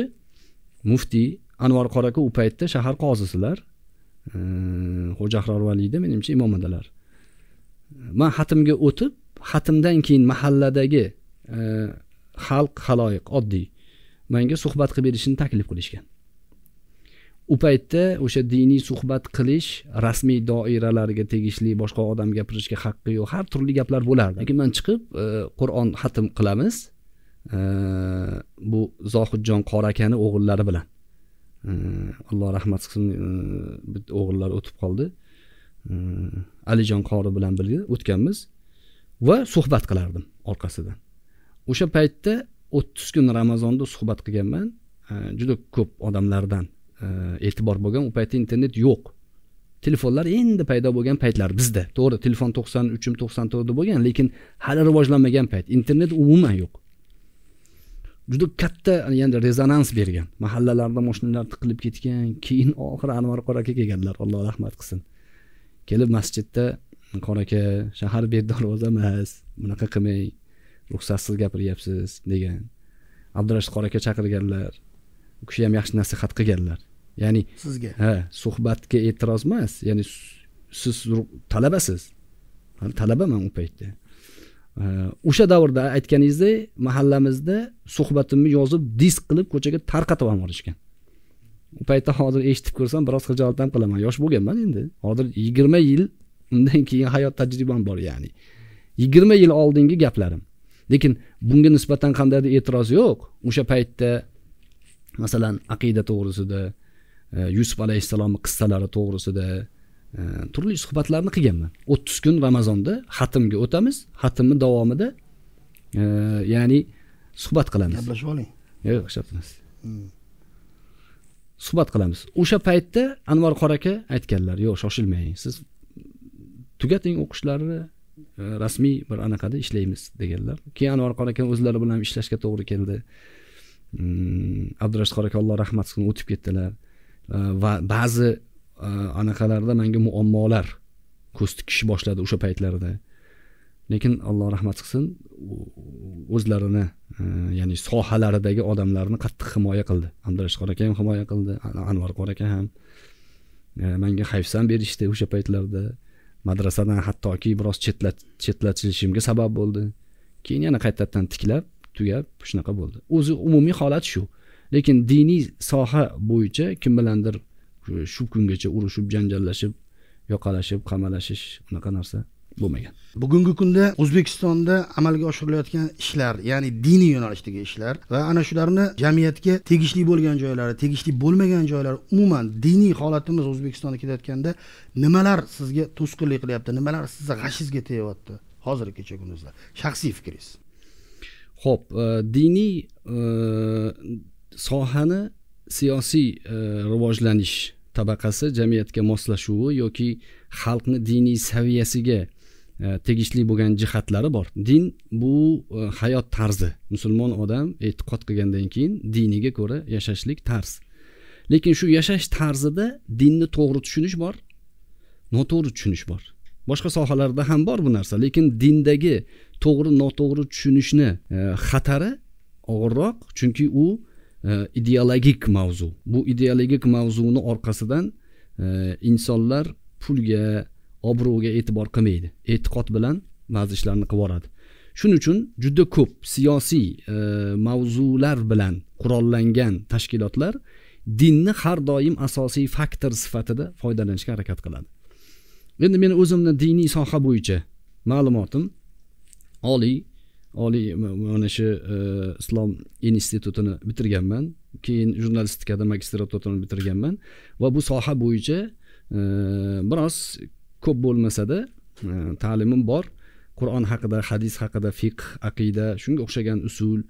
S2: muftiy anvar qor aka u paytda shahar qozisilar. Xo'ja ahror valiyda menimcha imomadalar man xatimga o'tib xatimdan keyin mahalladagi xalq haloyiq oddiy manga suhbat qilib berishini taklif qilishgan. U paytda o'sha diniy suhbat qilish rasmiy doiralarga tegishli boshqa odam gapirishga haqqi yo'q har turli gaplar bo'lardi. Lekin man chiqib qur'on xatm qilamiz. Bu zohidjon qori akani o'g'illari bilan. Alloh rahmat qilsin e, bitta o'g'illar o'tib qoldi. Alijon qori bilan birga o'tganmiz va suhbat qilardim orqasidan. O'sha paytda o'ttiz kun ramazonda suhbat qilganman. Juda ko'p odamlardan e, e'tibor bo'lgan. U paytda internet yo'q. Telefonlar endi paydo bo'lgan paytlar bizda. To'g'ri telefon to'qson uchmi to'qson to'rtda bo'lgan lekin hali rivojlanmagan payt. Internet umuman yo'q. Juda katta endi rezonans bergan. Mahallalarda moshinalar tiqilib ketgan keyin oxiri anvar qora aka kelganlar. Alloh rahmat qilsin. Kelib masjidda qora aka shahar bedarvoza emas bunaqa qilmang ruxsatsiz gapiryapsiz degan. Abdurashid qora aka chaqirganlar u kishi ham yaxshi nasihat qilganlar ya'ni
S1: sizga?
S2: Ha suhbatga e'tiroz emas ya'ni siz talabasiz. Talabaman u paytda o'sha davrda aytganingizdek mahallamizda suhbatimni yozib disk qilib ko'chaga tarqatib ham yuborishgan u paytda hozir eshitib ko'rsam biroz xijolat ham qilaman. Yosh bo'lganman endi. Hozir yigirma yil undan keyin hayot tajribam bor ya'ni. Yigirma yil oldingi gaplarim. Lekin bunga nisbatan qandaydir e'tiroz yo'q. O'sha paytda masalan aqida to'g'risida e, yusuf alayhissalomni qissalari to'g'risida turli suhbatlarni qilganman. O'ttiz kun ramazonda xatmga o'tamiz xatmni davomida e, ya'ni suhbat qilamiz.
S1: Gaplashib oling.
S2: Yo'q emas hmm. suhbat qilamiz. O'sha paytda anvar qor aka aytganlar yo'q shoshilmang siz tugating o'qishlarni e, rasmiy bir anaqada ishlaymiz deganlar. Keyin anvar qor aka o'zlari bilan ishlashga to'g'ri keldi. Mm, abdurashid aka alloh rahmat qilsin o'tib ketdilar. Va ba'zi anaqalarda menga muammolar ko'z tikish boshladi o'sha paytlarda. Lekin alloh rahmat qilsin o'zlarini e, ya'ni sohalaridagi odamlarni qattiq himoya qildi. Abdurashid aka ham himoya qildi anvar qor aka ham e, menga hayfsan berishdi o'sha paytlarda. Madrasadan hattoki biroz chetlatilishimga sabab bo'ldi. Keyin yana qaytadan tiklab tugab shunaqa bo'ldi. O'zi umumiy holat shu. Lekin diniy soha bo'yicha kim bilandir shu kungacha urushib janjallashib yoqalashib qamalashish unaqa narsa bo'lmagan.
S1: Bugungi kunda o'zbekistonda amalga oshirilayotgan ishlar ya'ni diniy yo'nalishdagi ishlar va ana shularni jamiyatga tegishli bo'lgan joylari tegishli bo'lmagan joylari umuman diniy holatimiz o'zbekistonda ketayotganda nimalar sizga to'sqinlik qilyapti nimalar sizni g'ashingizga tegyapti hozirgi kecha kunduzda shaxsiy fikringiz.
S2: Ho'p e, diniy e, sohani siyosiy e, rivojlanish tabaqasi jamiyatga moslashuvi yoki xalqni diniy saviyasiga e, tegishli bo'lgan jihatlari bor. Din bu e, hayot tarzi. Musulmon odam e'tiqod qilgandan keyin diniga ko'ra yashashlik tarz. Lekin shu yashash tarzida dinni to'g'ri tushunish bor noto'g'ri tushunish bor. Boshqa sohalarda ham bor bu narsa lekin dindagi to'g'ri noto'g'ri tushunishni e, xatari og'irroq. Chunki u E, ideologik mavzu. Bu ideologik mavzuni orqasidan e, insonlar pulga obro'ga e'tibor qilmaydi. E'tiqod bilan ba'zi ishlarni qilib yuboradi. Shuning uchun juda ko'p siyosiy e, mavzular bilan qurollangan tashkilotlar dinni har doim asosiy faktor sifatida foydalanishga harakat qiladi. Endi meni o'zimni diniy soha bo'yicha ma'lumotim oliy oliy mana shu islom institutini bitirganman keyin jurnalistikada magistraturini bitirganman va bu soha bo'yicha e, biroz ko'p bo'lmasada e, ta'limim bor qur'on haqida hadis haqida fiqh aqida shunga o'xshagan usul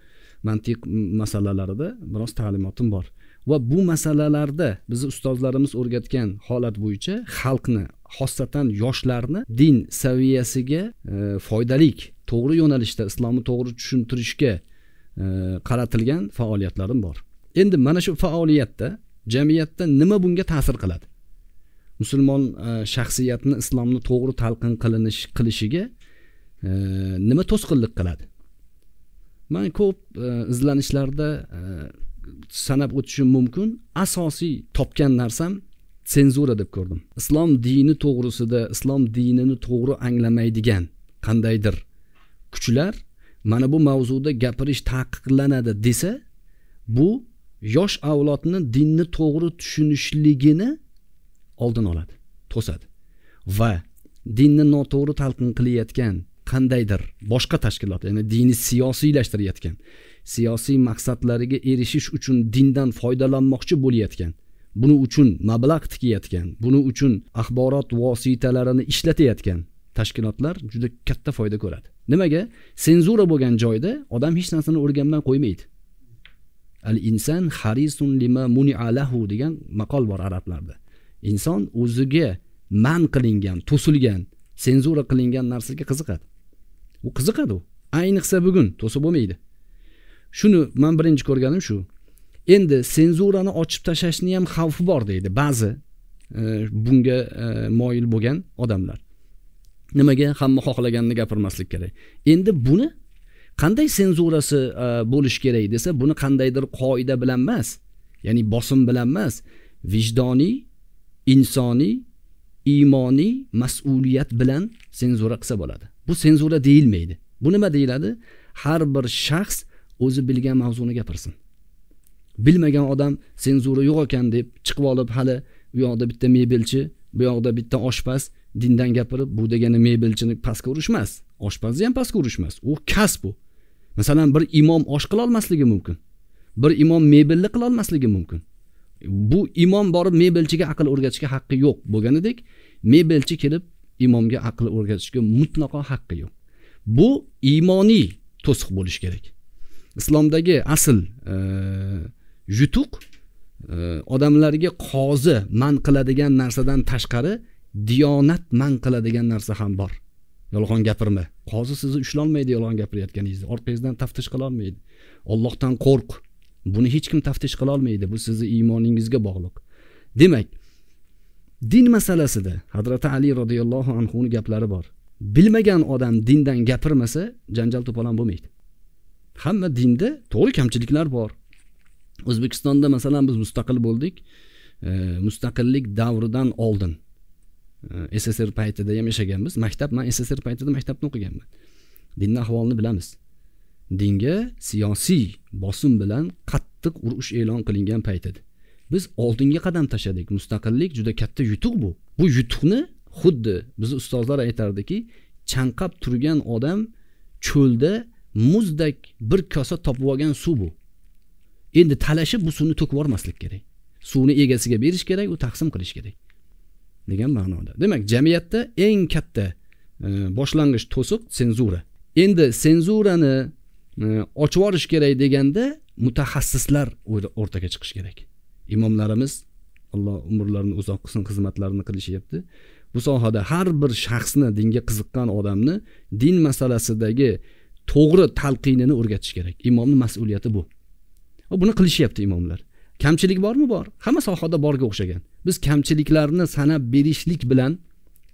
S2: mantiq masalalarida biroz ta'limotim bor va bu masalalarda bizni ustozlarimiz o'rgatgan holat bo'yicha xalqni xossatan yoshlarni din saviyasiga e, foydalik to'g'ri yo'nalishda islomni to'g'ri tushuntirishga e, qaratilgan faoliyatlarim bor. Endi mana shu faoliyatda jamiyatda nima bunga ta'sir qiladi? Musulmon e, shaxsiyatni islomni to'g'ri talqin qilinish qilishiga e, nima to'sqinlik qiladi? Man ko'p e, izlanishlarda e, sanab o'tishim mumkin. Asosiy topgan narsam senzura deb ko'rdim. Islom dini to'g'risida islom dinini to'g'ri anglamaydigan qandaydir kuchlar mana bu mavzuda gapirish taqiqlanadi desa bu yosh avlodni dinni to'g'ri tushunishligini oldini oladi to'sadi. Va dinni noto'g'ri talqin qilayotgan qandaydir boshqa tashkilot ya'ni dinni siyosiylashtirayotgan siyosiy maqsadlariga erishish uchun dindan foydalanmoqchi bo'layotgan buni uchun mablag' tikayotgan buni uchun axborot vositalarini ishlatayotgan tashkilotlar juda katta foyda ko'radi. Nimaga? Senzura bo'lgan joyda odam hech narsani o'rganmay qo'ymaydi. Al inson harisun lima munialahu degan maqol bor arablarda. Inson o'ziga man qilingan to'silgan senzura qilingan narsaga qiziqadi. U qiziqadi u. Ayniqsa bugun to'sib bo'lmaydi. Shuni man birinchi ko'rganim shu. Endi senzurani ochib tashlashni ham xavfi bor deydi ba'zi e, bunga e, moyil bo'lgan odamlar. Nimaga hamma xohlaganini gapirmaslik kerak. Endi buni qanday senzurasi e, bo'lishi kerak desa buni qandaydir qoida bilan emas ya'ni bosim bilan emas vijdoniy insoniy iymoniy mas'uliyat bilan senzura qilsa bo'ladi. Bu senzura deyilmaydi. Bu nima deyiladi? Har bir shaxs o'zi bilgan mavzuni gapirsin. Bilmagan odam senzura yo'q ekan deb chiqib olib hali u yoqda bitta mebelchi bu yoqda bitta oshpaz dindan gapirib bu degani mebelchini pastga urishmas oshpazni ham pastga urishmas u kasb u masalan bir imom osh qilolmasligi mumkin bir imom mebelni qilolmasligi mumkin. Bu imom borib mebelchiga aql o'rgatishga haqqi yo'q bo'lganidek mebelchi kelib imomga aql o'rgatishga mutlaqo haqqi yo'q. Bu iymoniy to'siq bo'lishi kerak. Islomdagi asl e, yutuq e, odamlarga qozi man qiladigan narsadan tashqari diyonat man qiladigan narsa ham bor. Yolg'on gapirma. Qozi sizni ushlolmaydi yolg'on gapirayotganingizni. Orqangizdan taftish qilolmaydi. Ollohdan qo'rq. Buni hech kim taftish qila olmaydi bu sizni iymoningizga bog'liq. Demak din masalasida hazrati ali roziyallohu anhuni gaplari bor. Bilmagan odam dindan gapirmasa janjal to'polon bo'lmaydi. Hamma dinda to'g'ri kamchiliklar bor. O'zbekistonda masalan biz mustaqil bo'ldik. E, mustaqillik davridan oldin e, ssr paytida ham yashaganmiz. Maktab man ssr paytida maktabni o'qiganman. Dinni ahvolini bilamiz. Dinga siyosiy bosim bilan qattiq urush e'lon qilingan payt edi. Biz oldinga qadam tashladik. Mustaqillik juda katta yutuq bu. Bu yutuqni xuddi bizni ustozlar aytardiki chanqab turgan odam cho'lda muzdek bir kosa topib olgan suv bu. Endi talashib bu suvni to'kib yubormaslik kerak. Suvni egasiga berish kerak u taqsim qilish kerak. Degan ma'noda. Demak jamiyatda eng katta e, boshlang'ich to'siq senzura. Endi senzurani e, ochib yuborish kerak deganda mutaxassislar o'rtaga chiqish kerak. Imomlarimiz alloh umrlarini uzoq qilsin xizmatlarini qilishyapti. Bu sohada har bir shaxsni dinga qiziqqan odamni din masalasidagi to'g'ri talqinini o'rgatish kerak. Imomni mas'uliyati bu. Buni qilishyapti imomlar. Kamchilik bormi? Bor. Hamma sohada borga o'xshagan. Biz kamchiliklarni sanab berishlik bilan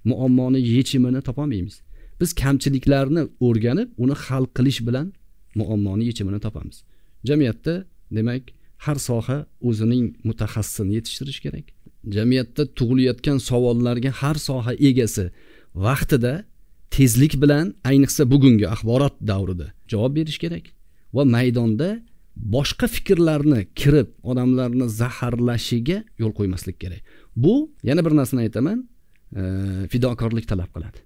S2: muammoni yechimini topolmaymiz biz kamchiliklarni o'rganib uni hal qilish bilan muammoni yechimini topamiz. Jamiyatda demak har soha o'zining mutaxassisini yetishtirish kerak. Jamiyatda tug'ilayotgan savollarga har soha egasi vaqtida tezlik bilan ayniqsa bugungi axborot davrida javob berish kerak va maydonda boshqa fikrlarni kirib odamlarni zaharlashiga yo'l qo'ymaslik kerak. Bu yana bir narsani aytaman e, fidokorlik talab qiladi.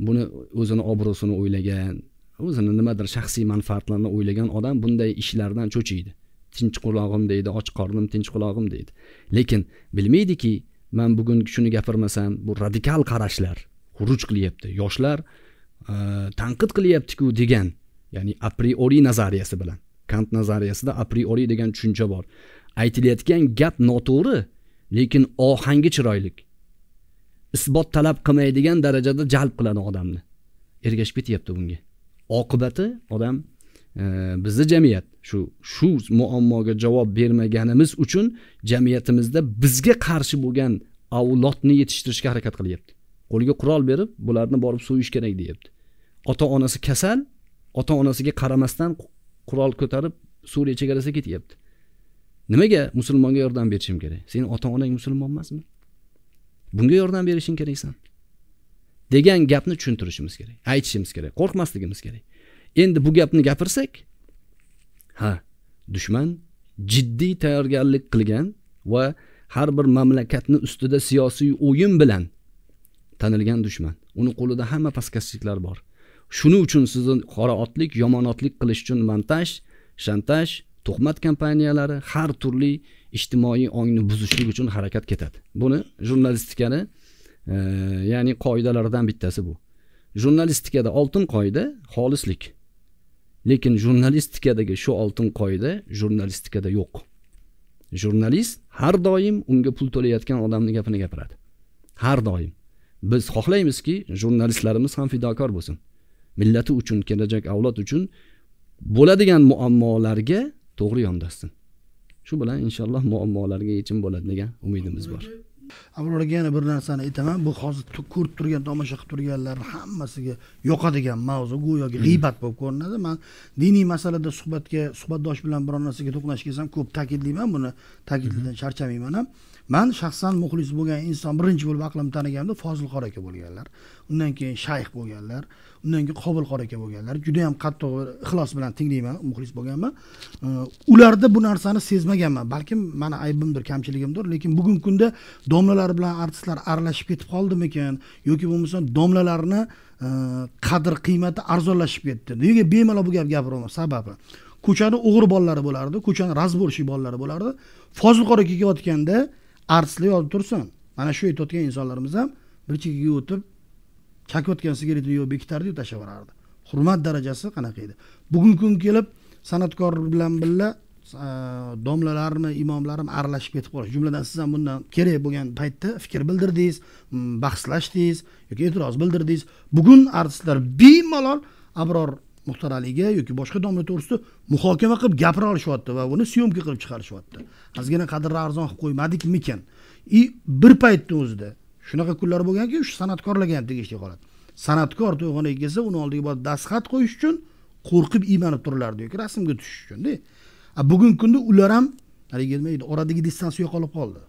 S2: Buni o'zini obro'sini o'ylagan o'zini nimadir shaxsiy manfaatlarini o'ylagan odam bunday ishlardan cho'chiydi. Tinch qulog'im deydi och qornim tinch qulog'im deydi. Lekin bilmaydiki man bugun shuni gapirmasam bu radikal qarashlar xuruj qilyapti. Yoshlar e, tanqid qilyaptiku degan ya'ni a priori nazariyasi bilan. Kant nazariyasida a priori degan tushuncha bor. Aytilayotgan gap noto'g'ri lekin ohangi chiroyli isbot talab qilmaydigan darajada jalb qiladi odamni. Ergashib ketyapti bunga. Oqibati odam e, bizni jamiyat shu shu muammoga javob bermaganimiz uchun jamiyatimizda bizga qarshi bo'lgan avlodni yetishtirishga harakat qilyapti. Qo'liga qurol berib bularni borib so'yish kerak deyapti. Ota onasi kasal ota onasiga qaramasdan qurol ko'tarib suriya chegarasiga ketyapti. Nimaga musulmonga yordam berishim kerak? Seni ota onang musulmon emasmi? Bunga yordam berishing keraksan degan gapni tushuntirishimiz kerak aytishimiz kerak qo'rqmasligimiz kerak. Endi bu gapni gapirsak ha dushman jiddiy tayyorgarlik qilgan va har bir mamlakatni ustida siyosiy o'yin bilan tanilgan dushman. Uni qo'lida hamma pastkashliklar bor. Shuning uchun sizni qora otlik yomon otlik qilish uchun montaj shantaj tuhmat kompaniyalari har turli ijtimoiy ongni buzishlik uchun harakat ketadi. Buni jurnalistikani e, ya'ni qoidalaridan bittasi bu. Jurnalistikada oltin qoida xolislik. Lekin jurnalistikadagi shu oltin qoida jurnalistikada yo'q. Jurnalist har doim unga pul to'layotgan odamni gapini gapiradi. Har doim. Biz xohlaymizki jurnalistlarimiz ham fidokor bo'lsin. Millati uchun kelajak avlod uchun bo'ladigan muammolarga to'g'ri yondashsin. Shu bilan inshaalloh muammolarga yechim bo'ladi degan umidimiz bor.
S1: Abrorga yana bir narsani aytaman. Bu hozir ko'rib turgan tomosha qilib turganlar hammasiga yoqadigan mavzu go'yoki g'iybat bo'lib ko'rinadi. Man diniy masalada suhbatga suhbatdosh bilan biror narsaga to'qnash kelsam ko'p ta'kidlayman buni. Ta'kidladan charchamayman ham. Man shaxsan muxlis bo'lgan inson birinchi bo'lib aqlimni taniganimda fozilxor aka bo'lganlar. Undan keyin shayx bo'lganlar undan keyin qobilqor aka bo'lganlar. Juda yam qattiq ixlos bilan tinglayman muxlis bo'lganman. Ularda bu narsani sezmaganman. Balkim mani aybimdir kamchiligimdir lekin bugungi kunda domlalar bilan artistlar aralashib ketib qoldimikan? Yoki bo'lmasa domlalarni qadr qiymati arzonlashib ketdi. Nega bemalol bu gapni gapiryapman sababi ko'chani o'g'ri bolalari bo'lardi ko'chani разборщик bolalari bo'lardi. Fozilqor aka kelayotganda artistlar yozib tursin. Mana shu aytayotgan insonlarimiz ham bir chekkaga o'tib chakayotgan sigaretni yo'q bekitardiyu tashlab yuborardi hurmat darajasi qanaqa edi? Bugungi kun kelib san'atkor bilan birga domlalarmi imomlarmi aralashib ketib qolish jumladan siz ham bundan kerak bo'lgan paytda fikr bildirdingiz bahslashdingiz yoki e'tiroz bildirdingiz. Bugun artistlar bemalol abror muxtor aliga yoki boshqa domla to'g'risida muhokama qilib gapira olishyapti va uni syomka qilib chiqarishyapti. Ozgina qadrni arzon qilib qo'ymadikmikan? И bir paytni o'zida shunaqa kunlar bo'lganki shu san'atkorlarga ham tegishli holat san'atkor to'yxonaga kelsa uni oldiga borib dastxat qo'yish uchun qo'rqib iymanib turilardi yoki rasmga tushish uchunda bugungi kunda ular ham haligi nima deydi oradagi distansiya yo'qolib qoldi.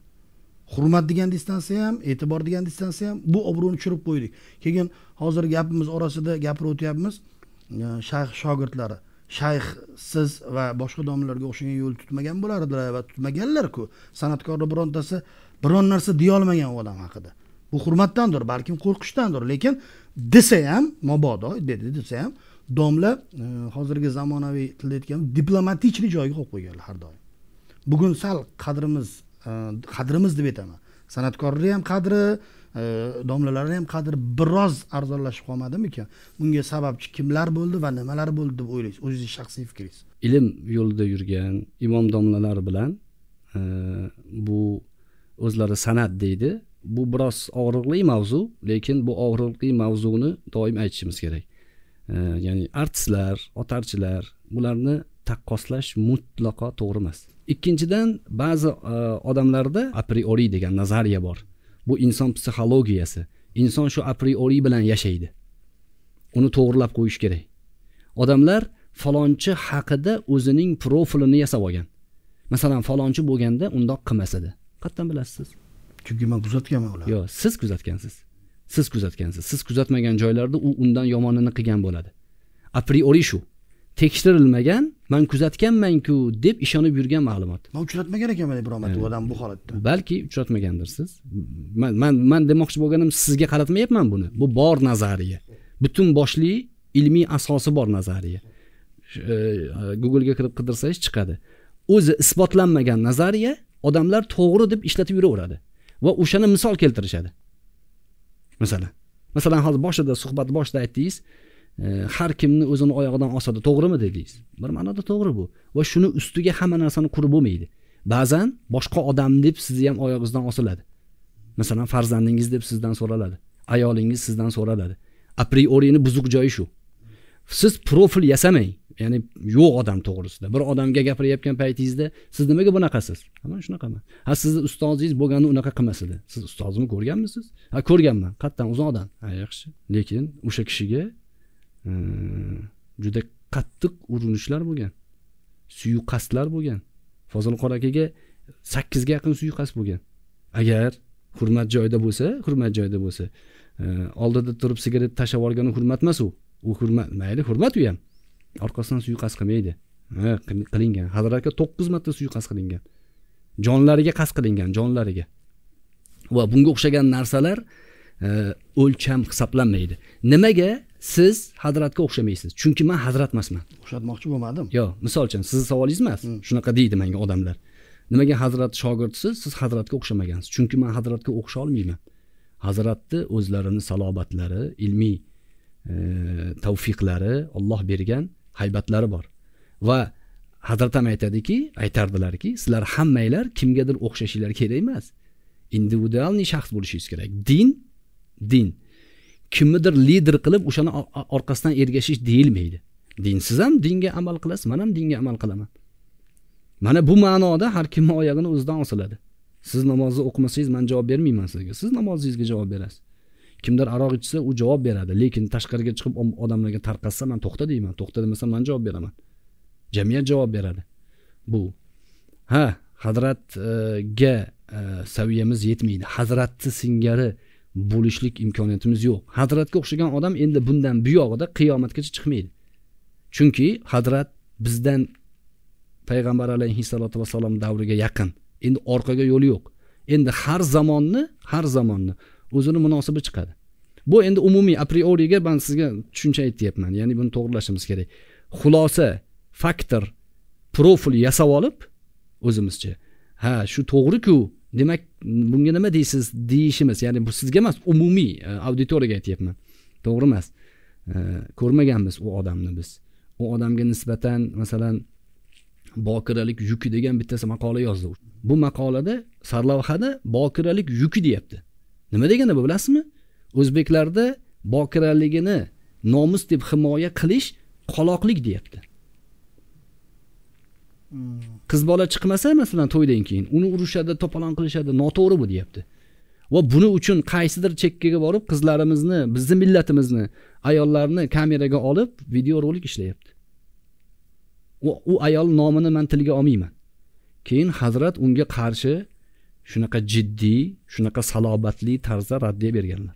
S1: Hurmat degan distansiya ham e'tibor degan distansiya ham bu obro'ni tushirib qo'ydik. Keyin hozir gapimiz orasida gapirib o'tyapmiz e, shayx shogirdlari. Shayx siz va boshqa domlalarga o'xshagan yo'l tutmagan bo'lardilar va tutmaganlar-ku. Birontasi biron narsa deyolmagan u odam haqida. Bu hurmatdandir balkim qo'rqishdandir lekin desa ham mabodo dedi desa ham domla e, hozirgi zamonaviy tilda aytganda diplomatichniy joyiga qo'yib qo'yganlar har doim. Bugun sal qadrimiz e, qadrimiz deb aytaman. San'atkorni ham qadri e, domlalarni ham qadri. Biroz arzonlashib qolmadimikan? Bunga sababchi kimlar bo'ldi va nimalar bo'ldi deb o'ylaysiz o'zingizni shaxsiy fikringiz.
S2: Ilm yo'lida yurgan imom domlalar bilan bu o'zlari san'at deydi. Bu biroz og'riqli mavzu lekin bu og'riqli mavzuni doim aytishimiz kerak. Ya'ni artistlar otarchilar bularni taqqoslash mutlaqo to'g'ri emas. Ikkinchidan ba'zi e, odamlarda a priori degan nazariya bor. Bu inson psixologiyasi. Inson shu a priori bilan yashaydi. Uni to'g'irlab qo'yish kerak. Odamlar falonchi haqida o'zining profilini yasab olgan. Masalan falonchi bo'lganda undoq qilmas edi. Qayerdan bilasiz. siz
S1: chunki man kuzatganman ularni
S2: yo'q siz kuzatgansiz. Siz kuzatgansiz. Siz kuzatmagan joylarda u undan yomonini qilgan bo'ladi. A priori shu. Tekshirilmagan man kuzatganmanku deb ishonib yurgan ma'lumot.
S1: Man uchratmagan ekanman biror marta u odam bu holatda.
S2: Balki uchratmagandirsiz man man man demoqchi bo'lganim sizga qaratmayapman buni. Bu bor nazariya. Butun boshli ilmiy asosi bor nazariya. E, googlega kirib qidirsangiz chiqadi. O'zi isbotlanmagan nazariya odamlar to'g'ri deb ishlatib yuraveradi va o'shani misol keltirishadi. Masalan? Masalan hozir boshida suhbat boshida aytdingiz har kimni o'zini oyog'idan osadi to'g'rimi dedingiz? Bir ma'noda to'g'ri bu. Va shuni ustiga hamma narsani qurib bo'lmaydi. Ba'zan boshqa odam deb sizni ham oyog'ingizdan osiladi. Masalan farzandingiz deb sizdan so'raladi. Ayolingiz sizdan so'raladi. A priorini buzuq joyi shu. Siz profil yasamang ya'ni yo'q odam to'g'risida. Bir odamga gapirayotgan paytingizda siz nimaga bunaqasiz? Man shunaqaman ha sizni ustozingiz bo'lganda unaqa qilmas edi. Siz ustozimni ko'rganmisiz? Ha ko'rganman. Qayerdan uzoqdan ha yaxshi. Lekin o'sha kishiga hmm, juda qattiq urinishlar bo'lgan. Suiqasdlar bo'lgan. Fozilqor akaga sakkizga yaqin suiqasd bo'lgan. Agar hurmat joyida bo'lsa hurmat joyida bo'lsa. Oldida turib sigaret tashlab yuborgani hurmat emas u. U hurmat mayli hurmat u ham. Orqasidan suiqasd qilmaydi. Qilingan. Hazratga to'qqiz marta suiqasd qilingan. Jonlariga qasd qilingan jonlariga. Va bunga o'xshagan narsalar o'lcham hisoblanmaydi. Nimaga siz hazratga o'xshamaysiz chunki man hazrat emasman
S1: o'xshatmoqchi bo'lmadim.
S2: Yo'q misol uchun sizni savolingiz emas. Hmm. shunaqa deydi menga odamlar. Nimaga hazrat shogirdisiz siz hazratga o'xshamagansiz. Chunki man hazratga o'xsha olmayman. Hazratni o'zlarini salobatlari ilmiy e, tavfiqlari olloh bergan haybatlari bor. Va hazrat ham aytadiki aytardilarki sizlar hammanglar kimgadir o'xshashinglar kerak emas. Individualniy shaxs bo'lishingiz kerak. Din din. Kimnidir lider qilib o'shani orqasidan ergashish deyilmaydi. Dinsiz ham dinga amal qilasiz man ham dinga amal qilaman. Mana bu ma'noda har kimni oyog'ini o'zidan osiladi. Siz namozni o'qimasangiz man javob bermayman sizga. Siz namozingizga javob berasiz. Kimdir aroq ichsa u javob beradi. Lekin tashqariga chiqib odamlarga tarqatsa man to'xta deyman. To'xta demasam man javob beraman. Jamiyat javob beradi. Bu. Ha hazratga e, saviyamiz yetmaydi. Hazratni singari bo'lishlik imkoniyatimiz yo'q. Hazratga o'xshagan odam endi bundan buyog'ida qiyomatgacha chiqmaydi. Chunki hazrat bizdan payg'ambar alayhissalotu vassalom davriga yaqin. Endi orqaga yo'li yo'q. Endi har zamonni har zamonni o'zini munosibi chiqadi. Bu endi umumiy a man sizga tushuncha aytyapman. Ya'ni buni to'g'irlashimiz kerak. Xulosa faktor profil yasab olib o'zimizcha. Ha shu to'g'riku demak bunga nima deysiz deyishimiz ya'ni bu sizga emas umumiy e, auditoriyaga aytyapman. To'g'ri emas. E, ko'rmaganmiz u odamni biz. U odamga nisbatan masalan bokiralik yuki degan bittasi maqola yozdi bu maqolada sarlavhada bokiralik yuki deyapti. Nima degani bu bilasizmi? O'zbeklarda bokiraligini nomus deb himoya qilish qoloqlik deyapti.
S1: Hmm.
S2: qiz bola chiqmasa masalan to'ydan keyin uni urishadi to'polon qilishadi noto'g'ri bu deyapti. Va buni uchun qaysidir chekkaga borib qizlarimizni bizni millatimizni ayollarni kameraga olib videorolik ishlayapti. U, u ayol nomini man tilga olmayman. Keyin hazrat unga qarshi shunaqa jiddiy shunaqa salobatli tarzda raddiya berganlar.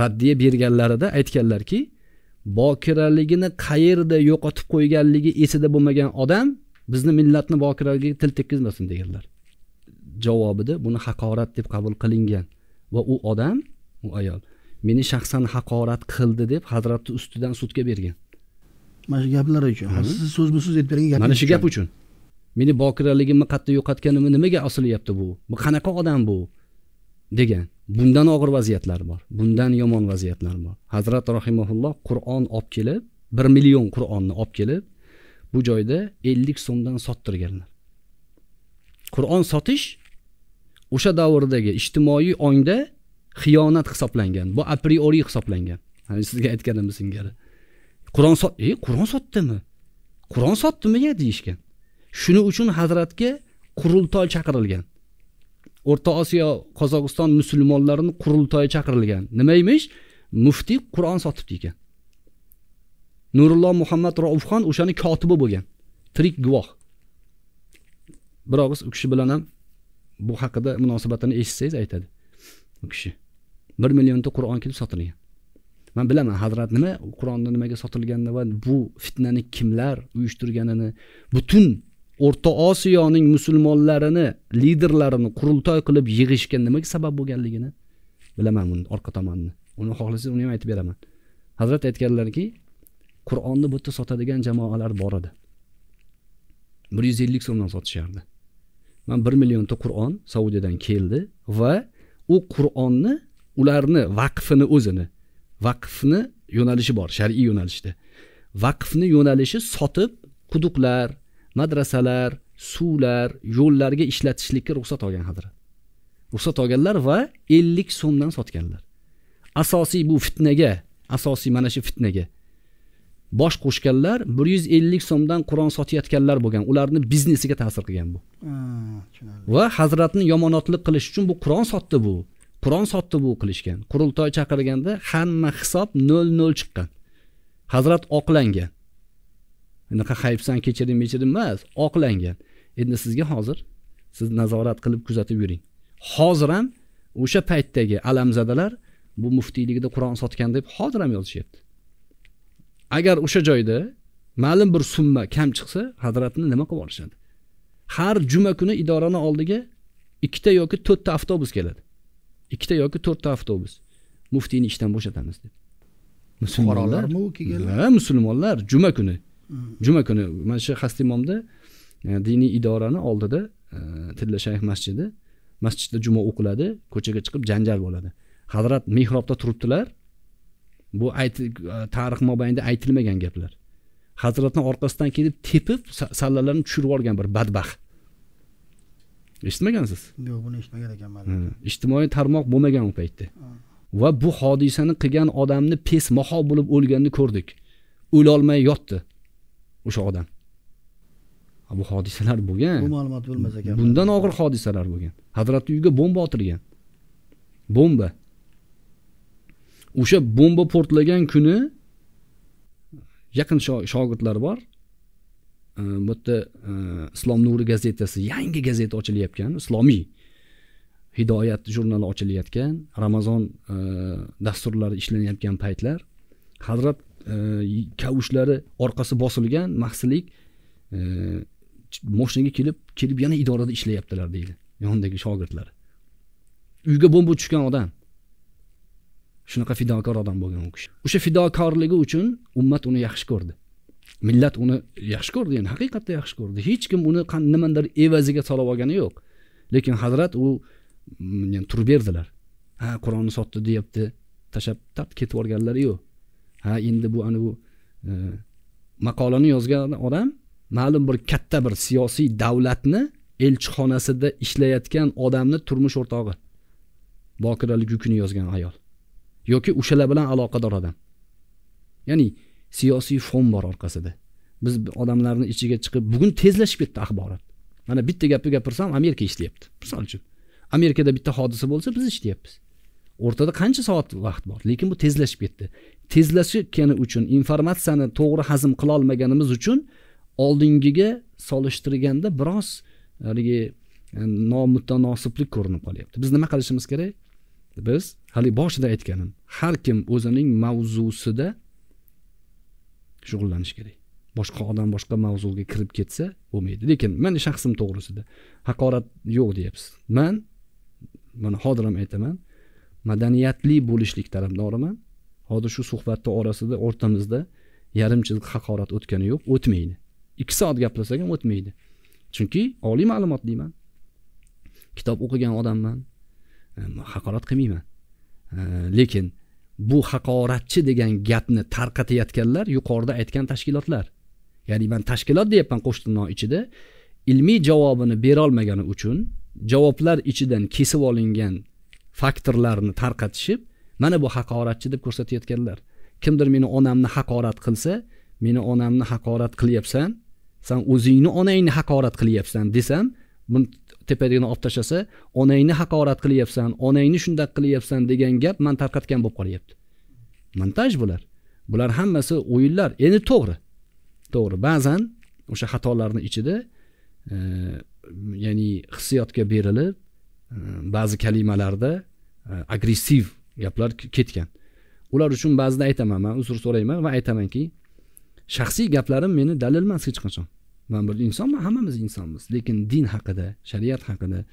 S2: Raddiya berganlarida aytganlarki bokiraligini qayerda yo'qotib qo'yganligi esida bo'lmagan odam bizni millatni bokiraligiga til tekkizmasin deganlar. Javobida buni haqorat deb qabul qilingan va u odam u ayol meni shaxsan haqorat qildi deb hazratni ustidan sudga bergan.
S1: Mana shu gaplar uchun. Siz so'zma so'z aytib bergan
S2: mana shu gap uchun meni bokiraligimni qayerda yo'qotganimni nimaga osilyapti bu? Bu qanaqa odam bu? Degan. Bundan og'ir vaziyatlar bor. Bundan yomon vaziyatlar bor. Hazrat rahimaulloh qur'on olib kelib bir million qur'onni olib kelib bu joyda ellik so'mdan sottirganlar. Qur'on sotish o'sha davrdagi ijtimoiy ongda xiyonat hisoblangan. Bu a priori hisoblangan. Hani sizga aytganim singari qur'on sot e qur'on sotdimi? Qur'on sotdimi deyishgan. Shuning uchun hazratga qurultoy chaqirilgan. O'rta osiyo qozog'iston musulmonlarini qurultoyi chaqirilgan. Nima emish? Muftiy qur'on sotibdi ekan. Nurulloh muhammad raufxon o'shani kotibi bo'lgan. Tirik guvoh. Bir og'iz u kishi bilan ham bu haqida munosabatini eshitsangiz aytadi. U kishi bir millionta qur'on kelib sotilgan. Man bilaman hazrat nima qur'onni nimaga sotilganini va bu fitnani kimlar uyushtirganini butun o'rta osiyoning musulmonlarini liderlarini qurultoy qilib yig'ishga nimaga sabab bo'lganligini bilaman buni orqa tomonini. Uni xohlasangiz uni ham aytib beraman. Hazrat aytganlarki qur'onni bu yerda sotadigan jamoalar bor edi. Bir yuz ellik so'mdan sotishardi. Man bir millionta qur'on saudiyadan keldi va u qur'onni ularni vaqfini o'zini vaqfni yo'nalishi bor shar'iy yo'nalishda. Vaqfni yo'nalishi sotib quduqlar madrasalar suvlar yo'llarga ishlatishlikka ruxsat olgan hazrat ruxsat olganlar va ellik so'mdan sotganlar. Asosiy bu fitnaga asosiy mana shu fitnaga bosh qo'shganlar bir yuz ellik so'mdan qur'on sotayotganlar bo'lgan. Ularni biznesiga ta'sir qilgan bu. Va hazratni yomonotlik qilish uchun bu qur'on sotdi bu. Qur'on sotdi bu qilishgan. Qurultoy chaqirganda hamma hisob nol nol chiqqan. Hazrat oqlangan unaqa hayfsan kechiring mechiring emas oqlangan. Endi sizga hozir siz nazorat qilib kuzatib yuring. Hozir ham o'sha paytdagi alamzadalar bu muftiyligida qur'on sotgan deb hozir ham yozishyapti. Agar o'sha joyda ma'lum bir summa kam chiqsa hazratni nima qilib yuborishadi har juma kuni idorani oldiga ikkita yoki to'rtta avtobus keladi. Ikkita yoki to'rtta avtobus. Muftiyni ishdan bo'shatamiz deb. Musulmonlar
S1: fuqarolarmi u kelganlar?
S2: Ha musulmonlar juma kuni. Juma kuni mana shu hastimomda e, diniy idorani oldida e, tilla shayx masjidi masjidda juma o'qiladi ko'chaga chiqib janjal bo'ladi. Hazrat mehrobda turibdilar. Bu ayt tarix mobaynida aytilmagan gaplar. Hazratni orqasidan kelib tepib sa- sallalarni tushirib yuborgan bir badbaxt. Eshitmagansiz?
S1: Yo'q buni eshitmagan ekanman.
S2: Ijtimoiy tarmoq bo'lmagan u paytda. Va bu hodisani qilgan odamni pes maho bo'lib o'lganini ko'rdik. O'lolmay yotdi o'sha odam. Bu hodisalar bo'lgan.
S1: Bu ma'lumot bo'lmas ekan
S2: bundan og'ir hodisalar bo'lgan. Hazratni uyiga bomba otilgan. Bomba. O'sha bomba portlagan kuni yaqin sho- shogirdlar bor. Bu yerda e, islom nuri gazetasi yangi gazeta ochilayotgan islomiy hidoyat jurnali ochilayotgan ramazon e, dasturlari ishlanayotgan paytlar. Hazrat Э, kavushlari orqasi bosilgan mahsilik э, moshinaga kelib kelib yana idorada ishlayaptilar deydi yonidagi shogirdlari uyga bomba tushgan odam. Shunaqa fidokor odam bo'lgan u kishi. O'sha fidokorligi uchun ummat uni yaxshi ko'rdi. Millat uni yaxshi ko'rdi yani haqiqatda yaxshi ko'rdi. Hech kim uni nimadir evaziga solib olgani yo'q. Lekin hazrat u yani turib berdilar. Ha qur'onni sotdi deyapti tashlab tap ketib yuborganlari yo'q. Ha endi bu anavi e, maqolani yozgan odam ma'lum bir katta bir siyosiy davlatni elchixonasida ishlayotgan odamni turmush o'rtog'i. Bokiralik yukini yozgan ayol. Yoki o'shalar bilan aloqador odam. Ya'ni siyosiy fon bor orqasida. Biz odamlarni ichiga chiqib bugun tezlashib ketdi axborot. Mana bitta gapni gapirsam amerika ishlayapti. Misol uchun amerikada bitta hodisa bo'lsa biz ishlayapmiz. O'rtada qancha soat vaqt bor? Lekin bu tezlashib ketdi. Tezlashgani uchun informatsiyani to'g'ri hazm qilolmaganimiz uchun oldingiga solishtirganda biroz haligi e, nomutanosiblik ko'rinib qolyapti. Biz nima qilishimiz kerak? Biz hali boshida aytganim har kim o'zining mavzusida shug'ullanish kerak. Boshqa odam boshqa mavzuga kirib ketsa bo'lmaydi. Lekin mani shaxsim to'g'risida haqorat yo'q deyapsiz. Man buni hozir ham aytaman madaniyatli bo'lishlik tarafdoriman hozir shu suhbatni orasida o'rtamizda yarim chiziq haqorat o'tgani yo'q o'tmaydi. Ikki soat gaplashsak ham o'tmaydi. Chunki oliy ma'lumotliman. Kitob o'qigan odamman ehm, haqorat qilmayman. Ehm, lekin bu haqoratchi degan gapni tarqatayotganlar yuqorida aytgan tashkilotlar. Ya'ni man tashkilot deyapman qo'shtirnoq ichida ilmiy javobini berolmagani uchun javoblar ichidan kesib olingan faktorlarni tarqatishib mana bu haqoratchi deb ko'rsatayotganlar. Kimdir meni onamni haqorat qilsa meni onamni haqorat qilyapsan san o'zingni onangni haqorat qilyapsan desam buni tepadagini olib tashlasa onangni haqorat qilyapsan onangni shundoq qilyapsan degan gap man tarqatgan bo'lib qolyapti. Montaj bular. Bular hammasi o'yinlar. Endi to'g'ri. To'g'ri. Ba'zan o'sha xatolarni ichida e, ya'ni hissiyotga berilib ba'zi kalimalarda e, agressiv gaplar ketgan. Ular uchun ba'zida aytaman man uzr so'rayman va aytamanki shaxsiy gaplarim meni dalil emas hech qachon. Man bir insonman hammamiz insonmiz. Lekin din haqida shariat haqida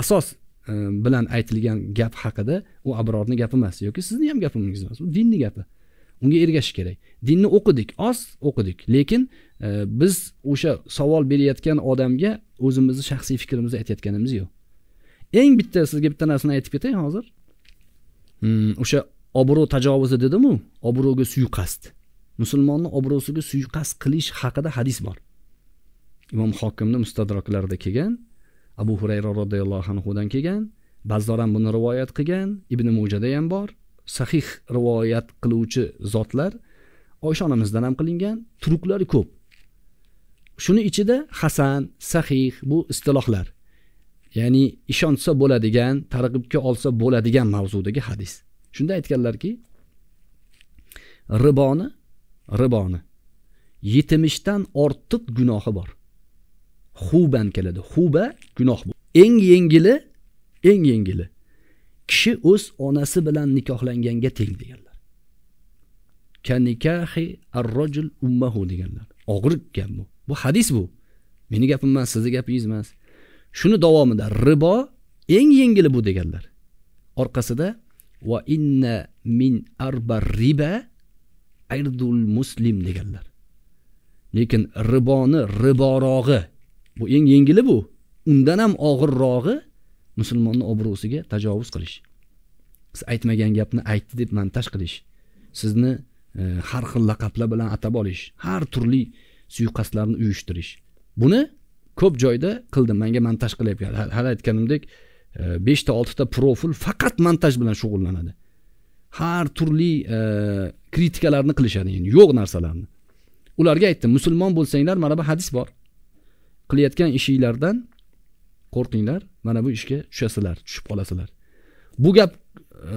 S2: asos e, bilan aytilgan gap haqida u abrorni gapi emas. Yoki sizni ham gapingiz emas. U dinni gapi. Unga ergashish kerak. Dinni o'qidik oz o'qidik. Lekin e, biz o'sha savol berayotgan odamga o'zimizni shaxsiy fikrimizni aytayotganimiz yo'q. Eng bitta sizga bitta narsani aytib ketay hozir. Hmm, o'sha obro' tajovuzi dedimu obro'ga suiqasd. Musulmonni obro'siga suiqasd qilish haqida hadis bor. Imom hokimni mustadroklarida kelgan abu hurayra roziyallohu anhudan kelgan bazzor ham buni rivoyat qilgan ibn mujada ham bor. Sahih rivoyat qiluvchi zotlar oysha onamizdan ham qilingan turuklar ko'p. Shuni ichida hasan sahih bu istilohlar. Ya'ni ishonsa bo'ladigan targ'ibga olsa bo'ladigan mavzudagi hadis. Shunda aytganlarki riboni riboni. Yetmishdan ortiq gunohi bor. Huban keladi. Huba gunoh bu. Eng yengili eng yengili. Kishi o'z onasi bilan nikohlanganga teng deganlar. Kanikahi arrojul ummahu deganlar. Og'ir gap bu. Bu hadis bu. Meni gapim emas sizni gapingiz emas shuni davomida ribo eng yengili bu deganlar. Orqasida va inna min arba riba irdul muslim deganlar. Lekin riboni riborog'i bu eng yengili bu. Undan ham og'irrog'i musulmonni obro'siga tajovuz qilish. Siz aytmagan gapni aytdi deb montaj qilish. Sizni e, har xil laqablar bilan atab olish har turli suiqasdlarni uyushtirish. Buni ko'p joyda qildim. Menga montaj qilyapti. Hali aytganimdek e, beshta oltita profil faqat montaj bilan shug'ullanadi. Har turli e, kritikalarni qilishadi. Yani yo'q narsalarni. Ularga aytdim musulmon bo'lsanglar mana bu hadis bor. Qilayotgan ishinglardan qo'rqinglar. Mana bu ishga tushasizlar tushib qolasizlar. Bu gap e,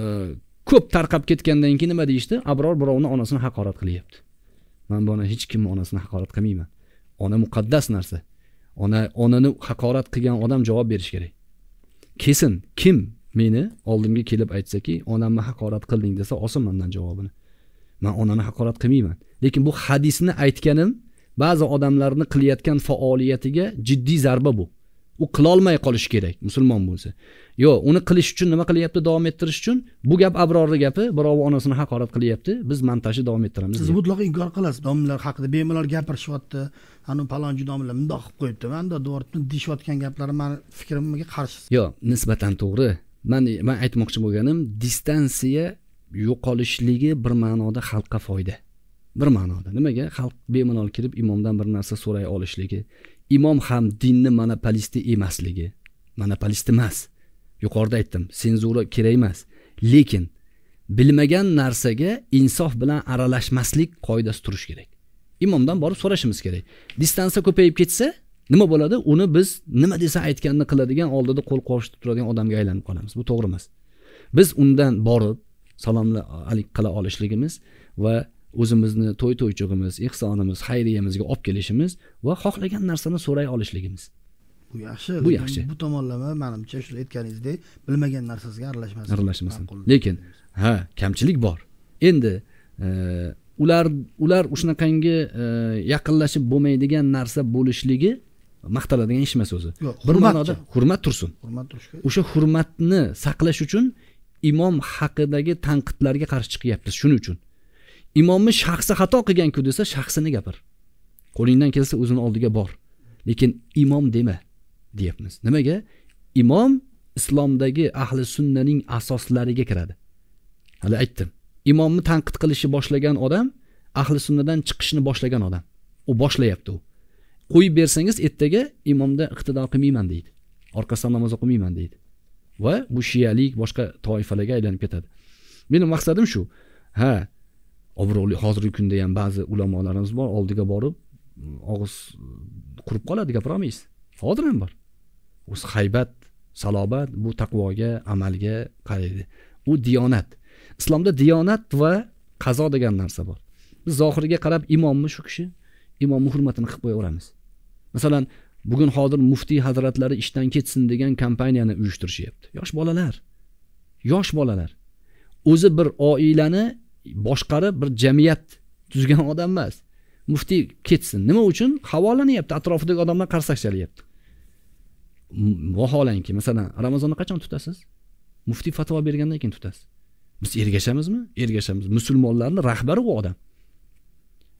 S2: ko'p tarqab ketgandan keyin nima deyishdi? Abror birovni onasini haqorat qilyapti. Man buni hech kimni onasini haqorat qilmayman. Ona muqaddas narsa. Ona onani haqorat qilgan odam javob berishi kerak. Kesin kim meni oldimga kelib aytsaki onamni haqorat qilding desa olsin mandan javobini. Man onani haqorat qilmayman. Lekin bu hadisni aytganim ba'zi odamlarni qilayotgan faoliyatiga jiddiy zarba bu. U qilolmay qolishi kerak musulmon bo'lsa. Yo'q uni qilish uchun nima qilyapti davom ettirish uchun? Bu gap abrorni gapi birovi onasini haqorat qilyapti biz montajni davom ettiramiz
S1: siz mutlaq inkor qilasiz domlalar haqida bemalol gapirishyapti anu palonchi domlalar mundoq qilib qo'yibdi manda deyishayotgan gaplari mani fikrimga qarshi
S2: yo'q nisbatan to'g'ri. Man man aytmoqchi bo'lganim distansiya yo'qolishligi bir ma'noda xalqqa foyda. Bir ma'noda. Nimaga? Xalq bemalol kirib imomdan bir narsa so'ray olishligi imom ham dinni monopolisti emasligi monopolist emas. Yuqorida aytdim senzura kerak emas. Lekin bilmagan narsaga insof bilan aralashmaslik qoidasi turishi kerak. Imomdan borib so'rashimiz kerak. Distansiya ko'payib ketsa nima bo'ladi? Uni biz nima desa aytganini qiladigan oldida qo'l qovushtirib turadigan odamga aylanib qolamiz. Bu to'g'ri emas. Biz undan borib salomlik qila olishligimiz va o'zimizni to'y to'ychug'imiz ehsonimiz xayriyamizga olib kelishimiz va xohlagan narsani so'ray olishligimiz.
S1: Bu yaxshi.
S2: Bu yaxshi.
S1: bu tomonlama manimcha shu aytganingizdek bilmagan narsasiga aralashmasin
S2: aralashmasin lekin ha kamchilik bor. Endi e, ular ular shunaqangi e, yaqinlashib bo'lmaydigan narsa bo'lishligi maqtaladigan ish emas o'zi bir ma'noda hurmat tursin
S1: hurmat turishga
S2: o'sha hurmatni saqlash uchun imom haqidagi tanqidlarga qarshi chiqyapmiz shuning uchun imomni shaxsi xato qilganku desa shaxsini gapir. Qo'lingdan kelsa o'zini oldiga bor. Lekin imom dema deyapmiz. Nimaga? Imom islomdagi ahli sunnaning asoslariga kiradi. Hali aytdim. Imomni tanqid qilishni boshlagan odam ahli sunnadan chiqishni boshlagan odam. U boshlayapti u. Qo'yib bersangiz ertaga imomda iqtido qilmayman deydi. Orqasidan namoz o'qimayman deydi. Va bu shiyalik boshqa toifalarga aylanib ketadi. Meni maqsadim shu. Ha obro'li hozirgi kunda ham ba'zi ulamolarimiz bor oldiga borib og'iz qurib qoladi gapirolmaysiz hozir ham bor. O'zi haybat salobat bu taqvoga amalga qaraydi. U diyonat. Islomda diyonat va qazo degan narsa bor. Biz zohiriga qarab imommi shu kishi? Imomni hurmatini qilib qo'yaveramiz. Masalan bugun hozir muftiy hazratlari ishdan ketsin degan kompaniyani uyushtirishyapti. Yosh bolalar. Yosh bolalar. O'zi bir oilani boshqarib bir jamiyat tuzgan odam emas. Muftiy ketsin. Nima uchun? Havolanyapti atrofidagi odamlar qarsak chalyapti vaholanki masalan ramazonni qachon tutasiz? Muftiy fatvo bergandan keyin tutasiz. Biz ergashamizmi? Ergashamiz. Musulmonlarni rahbari u odam.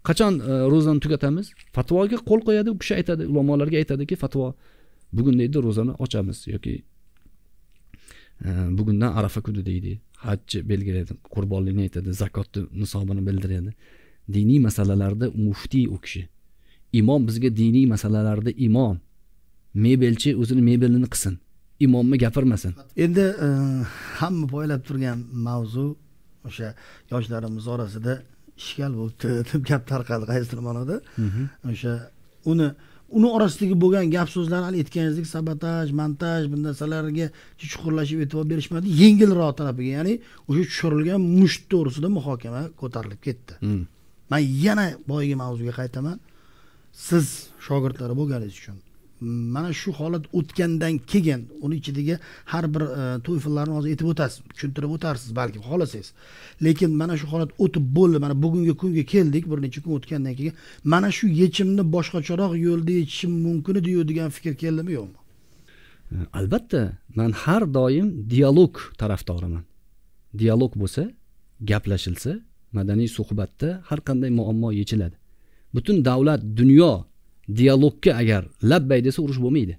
S2: Qachon e, ro'zani tugatamiz? Fatvoga qo'l qo'yadi u kishi aytadi ulamolarga aytadiki fatvo bugun deydi ro'zani ochamiz yoki e, bugundan arafa kuni deydi. Hajni belgilaydi qurbonlikni aytadi zakotni nisobini bildiradi. Diniy masalalarda muftiy u kishi. Imom bizga diniy masalalarda imom. Mebelchi o'zini mebelini qilsin. Imomni gapirmasin.
S1: Endi e, hamma poylab turgan mavzu o'sha yoshlarimiz orasida ishkal bo'libdi deb gap tarqaldi qaysidir ma'noda. O'sha uni uni orasidagi bo'lgan gap so'zlar hali aytganingizdek sabotaj montaj bu narsalarga chuqurlashib e'tibor berishmadi yengilroq tarafiga ya'ni o'sha tushirilgan musht to'g'risida muhokama ko'tarilib ketdi
S2: Hmm.
S1: man yana boyagi mavzuga qaytaman siz shogirdlari bo'lganingiz uchun mana shu holat o'tgandan keyin uni ichidagi har bir e, to'yfillarni hozir aytib o'tasiz tushuntirib o'tarsiz balki xohlasangiz. Lekin mana shu holat o'tib bo'ldi mana bugungi kunga keldik bir necha kun o'tgandan keyin mana shu yechimni boshqacharoq yo'lda yechishim mumkin ediyu degan fikr keldimi yo'qmi?
S2: E, albatta man har doim dialog tarafdoriman. Dialog bo'lsa gaplashilsa madaniy suhbatda har qanday muammo yechiladi. Butun davlat dunyo dialogga agar labbay desa urush bo'lmaydi.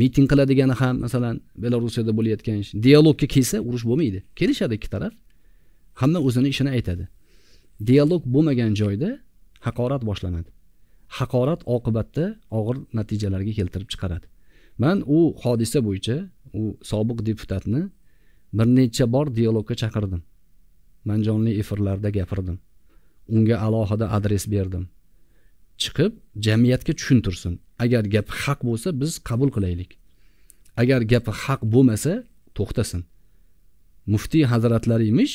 S2: Miting qiladigani ham masalan belarusiyada bo'layotgan ish dialogga kelsa urush bo'lmaydi. Kelishadi ikki taraf. Hamma o'zini ishini aytadi. Dialog bo'lmagan joyda haqorat boshlanadi. Haqorat oqibatda og'ir natijalarga keltirib chiqaradi. Man u hodisa bo'yicha u sobiq deputatni bir necha bor dialogga chaqirdim. Man jonli efirlarda gapirdim. Unga alohida adres berdim. Chiqib jamiyatga tushuntirsin. Agar gap haq bo'lsa biz qabul qilaylik. Agar gapi haq bo'lmasa to'xtasin. Muftiy hazratlari emish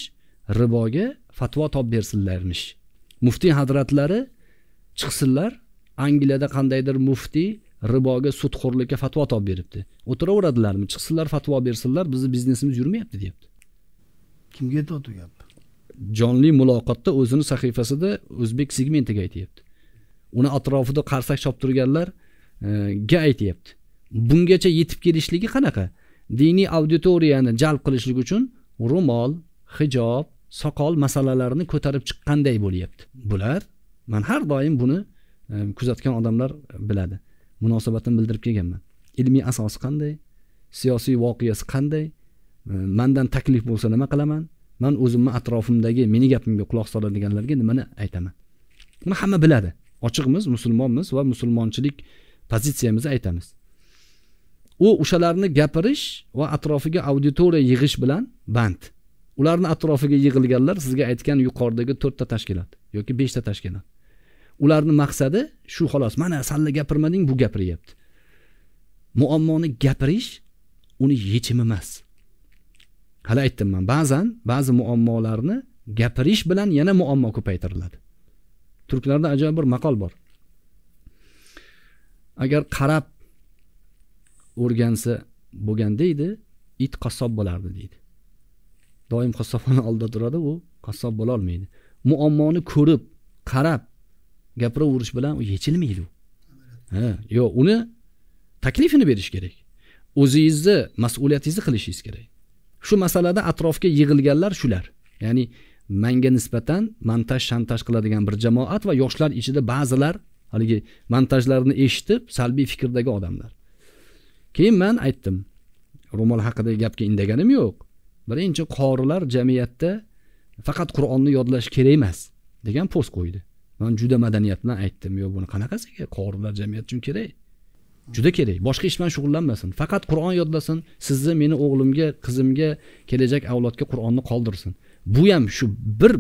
S2: riboga fatvo topib bersinlarmish. Muftiy hazratlari chiqsinlar angliyada qandaydir muftiy riboga sudxo'rlikka fatvo topib beribdi. O'tiraveradilarmi? Chiqsinlar fatvo bersinlar bizni biznesimiz yurmayapti deyapti.
S1: Kimga aytyapti u gap
S2: jonli muloqotda o'zini sahifasida o'zbek segmentiga aytyapti uni atrofida qarsak choptirganlarga turganlar e, ga aytyapti. Bungacha yetib kelishligi qanaqa? Diniy auditoriyani jalb qilishlik uchun ro'mol hijob soqol masalalarini ko'tarib chiqqanday bo'lyapti. Bular man har doim buni e, kuzatgan odamlar biladi. Munosabatini bildirib kelganman. Ilmiy asosi qanday? Siyosiy voqeasi qanday? E, mandan taklif bo'lsa nima qilaman? Man o'zimni atrofimdagi meni gapimga quloq soladiganlarga nimani aytaman? Buni hamma biladi. Ochiqmiz musulmonmiz va musulmonchilik pozitsiyamizni aytamiz. U o'shalarni gapirish va atrofiga auditoriya yig'ish bilan band. Ularni atrofiga yig'ilganlar sizga aytgan yuqoridagi to'rtta tashkilot yoki beshta tashkilot. Ularni maqsadi shu xolos mana salla gapirmading bu gapiryapti. Muammoni gapirish uni yechimi emas. Hali aytdim man ba'zan ba'zi muammolarni gapirish bilan yana muammo ko'paytiriladi. Turklarda ajoyib bir maqol bor. Agar qarab o'rgansa bo'lganda edi it qassob bo'lardi deydi. Doim qassobxona oldida turadi u qassob bo'lolmaydi muammoni ko'rib qarab gapiraverish bilan u yechilmaydi u. Ha yo'q uni taklifini berish kerak. O'zingizni mas'uliyatingizni qilishingiz kerak. Shu masalada atrofga yig'ilganlar shular. Ya'ni manga nisbatan montaj shantaj qiladigan bir jamoat va yoshlar ichida ba'zilar haligi montajlarni eshitib salbiy fikrdagi odamlar. Keyin man aytdim ro'mol haqidagi gapga indaganim yo'q. Birinchi qorilar jamiyatda faqat qur'onni yodlash kerak emas degan post qo'ydi. Man juda madaniyat bilan aytdim yo'q buni qanaqasiga? Qorilar jamiyat uchun kerak. Juda kerak boshqa ish bilan shug'ullanmasin. Faqat qur'on yodlasin sizni meni o'g'limga qizimga kelajak avlodga qur'onni qoldirsin. Bu ham shu bir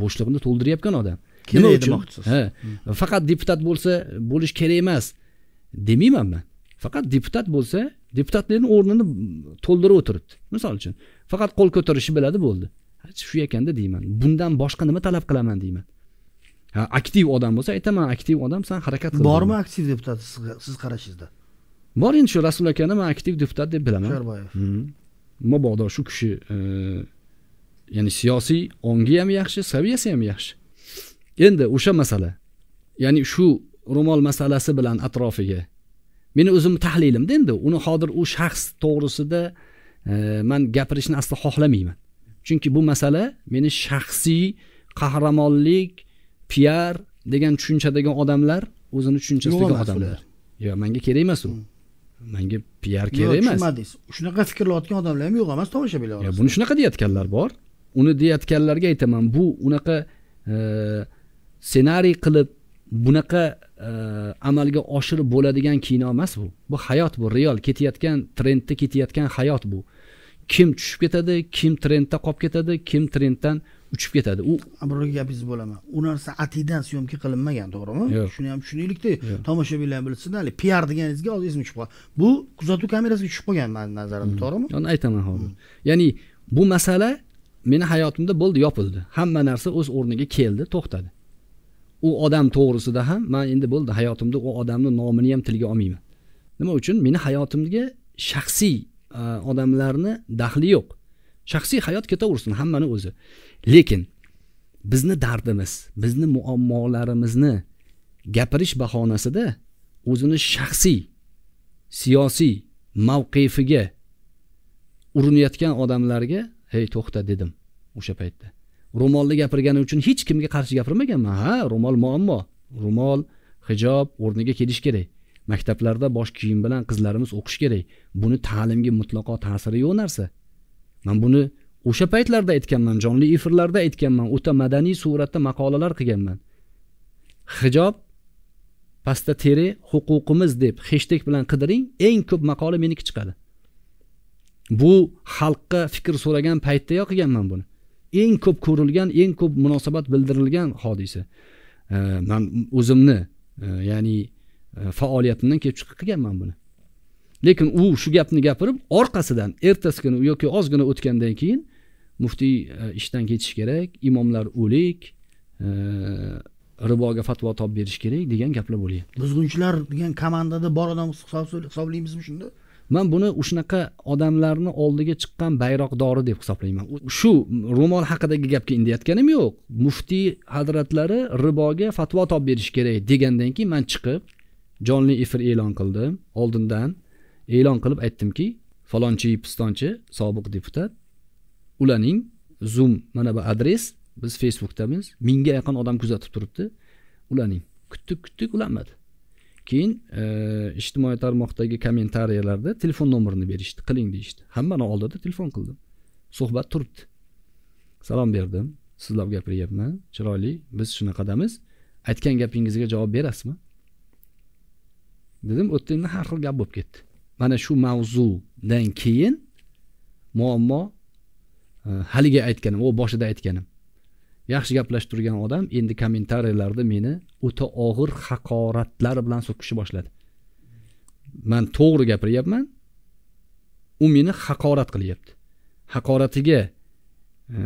S2: bo'shliqni to'ldiryapgan odam. Nima uchun? ha faqat deputat bo'lsa bo'lish kerak emas demayman man. Faqat deputat bo'lsa deputatlarni o'rnini to'ldirib o'tiribdi. Misol uchun faqat qo'l ko'tarishni biladi bo'ldi. Shu ekanda deyman. Bundan boshqa nima talab qilaman deyman. Ha aktiv odam bo'lsa aytaman aktiv odam san harakat qil
S1: bormi aktiv deputat siz qarashingizda?
S2: Bor endi shu rasul akani man aktiv deputat deb bilaman.
S1: Kusherbayev
S2: mabodo shu kishi e, ya'ni siyosiy ongi ham yaxshi saviyasi ham yaxshi. Endi o'sha masala ya'ni shu ro'mol masalasi bilan atrofiga meni o'zimni tahlilimda endi uni hozir u shaxs to'g'risida e, man gapirishni aslo xohlamayman. Chunki bu masala meni shaxsiy qahramonlik piar degan tushunchadagi odamlar o'zini tushunchasidagi odamlar. yo'q manga kerak emas u. Manga piar kerak emas.
S1: tushunmadingiz. Shunaqa fikrlayotgan odamlar ham yo'q emas tomoshabinlar
S2: orasida buni shunaqa deyayotganlar bor uni deyayotganlarga aytaman. Bu unaqa e, ssenariy qilib bunaqa e, amalga oshirib bo'ladigan kino emas bu. Bu hayot bu real. Ketayotgan trendda ketayotgan hayot bu. Kim tushib ketadi kim trendda qolib ketadi kim trenddan uchib ketadi. U
S1: bir gapingizni bo'laman. U narsa atidan syomka qilinmagan to'g'rimi?
S2: Yo'q.
S1: Shuni ham tushunaylikda. Tomoshabinlar bilsin hali piar deganingizga hozir esimga tushib qoldi bu kuzatuv kamerasiga tushib qolgan mani nazarimda
S2: hmm.
S1: to'g'rimi?
S2: Uni aytaman hozir. Ya'ni bu masala meni hayotimda bo'ldi yopildi. Hamma narsa o'z o'rniga keldi to'xtadi. U odam to'g'risida ham man endi bo'ldi hayotimda u odamni nomini ham tilga olmayman. Nima uchun? Meni hayotimga shaxsiy odamlarni daxli yo'q. Shaxsiy hayot ketaversin hammani o'zi. Lekin bizni dardimiz bizni muammolarimizni gapirish bahonasida o'zini shaxsiy siyosiy mavqefiga urinayotgan odamlarga hey to'xta dedim o'sha paytda. Ro'molli gapirgani uchun hech kimga qarshi gapirmaganman. Ha ro'mol muammo. Ro'mol hijob o'rniga kelishi kerak. Maktablarda bosh kiyim bilan qizlarimiz o'qishi kerak. Buni ta'limga mutlaqo ta'siri yo'q narsa. Man buni o'sha paytlarda aytganman jonli efirlarda aytganman o'ta madaniy suratda maqolalar qilganman. Hijob pasta teri huquqimiz deb heshtek bilan qidiring eng ko'p maqola meniki chiqadi. Bu xalqqa fikr so'ragan paytdayoq qilganman buni. Eng ko'p ko'rilgan eng ko'p munosabat bildirilgan hodisa. Man o'zimni e, ya'ni e, faoliyatimdan kelib chiqib qilganman buni. Lekin u shu gapni gapirib orqasidan ertasi kuni yoki ozgina o'tgandan keyin muftiy e, ishdan ketish kerak imomlar o'lik e, riboga fatvo topib berish kerak degan gaplar bo'lyapti.
S1: Buzg'unchilar degan komandada bor odam hisoblaymizmi shunda?
S2: Man buni shunaqa odamlarni oldiga chiqqan bayroqdori deb hisoblayman. Shu ro'mol haqidagi gapga indayotganim yo'q. Muftiy hazratlari riboga fatvo topib berish kerak degandan keyin man chiqib jonli efir e'lon qildim. Oldindan e'lon qilib aytdimki falonchi pistonchi sobiq deputat ularning zoom mana bu adres biz facebookdamiz. Mingga yaqin odam kuzatib turibdi. Ularning kutdik kutdik ulanmadi. Keyin e, ijtimoiy tarmoqdagi kommentariyalarda telefon nomerini berishdi. Qiling deyishdi. Hammani oldida telefon qildim. Suhbat turibdi. Salom berdim. Sizlab gapiryapman. Chiroyli. Biz shunaqadamiz. Aytgan gapingizga javob berasizmi? Dedim u yerda har xil gap bo'lib ketdi. Mana shu mavzudan keyin muammo e, haligi aytganim u boshida aytganim. Yaxshi gaplashib turgan odam endi kommentariyalarda meni o'ta og'ir haqoratlar bilan so'kishni boshladi. Man to'g'ri gapiryapman u meni haqorat qilyapti. Haqoratiga e,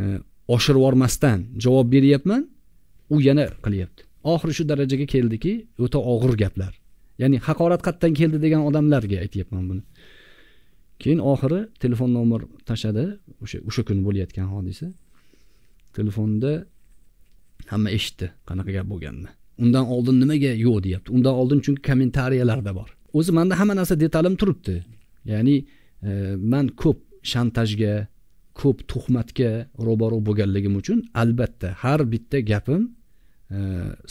S2: oshirib yubormasdan javob beryapman u yana qilyapti. Oxiri shu darajaga keldiki o'ta og'ir gaplar. Ya'ni haqorat qayerdan keldi degan odamlarga aytyapman buni. Keyin oxiri telefon nomer tashladi o'sha o'sha kuni bo'layotgan hodisa. Telefonda hamma eshitdi qanaqa gap bo'lganini. Undan oldin nimaga yo'q deyapti. Undan oldin chunki kommentariyalarda bor. O'zi manda hamma narsa detalim turibdi. Ya'ni e, man ko'p shantajga ko'p tuhmatga ro'baro bo'lganligim uchun albatta har bitta gapim e,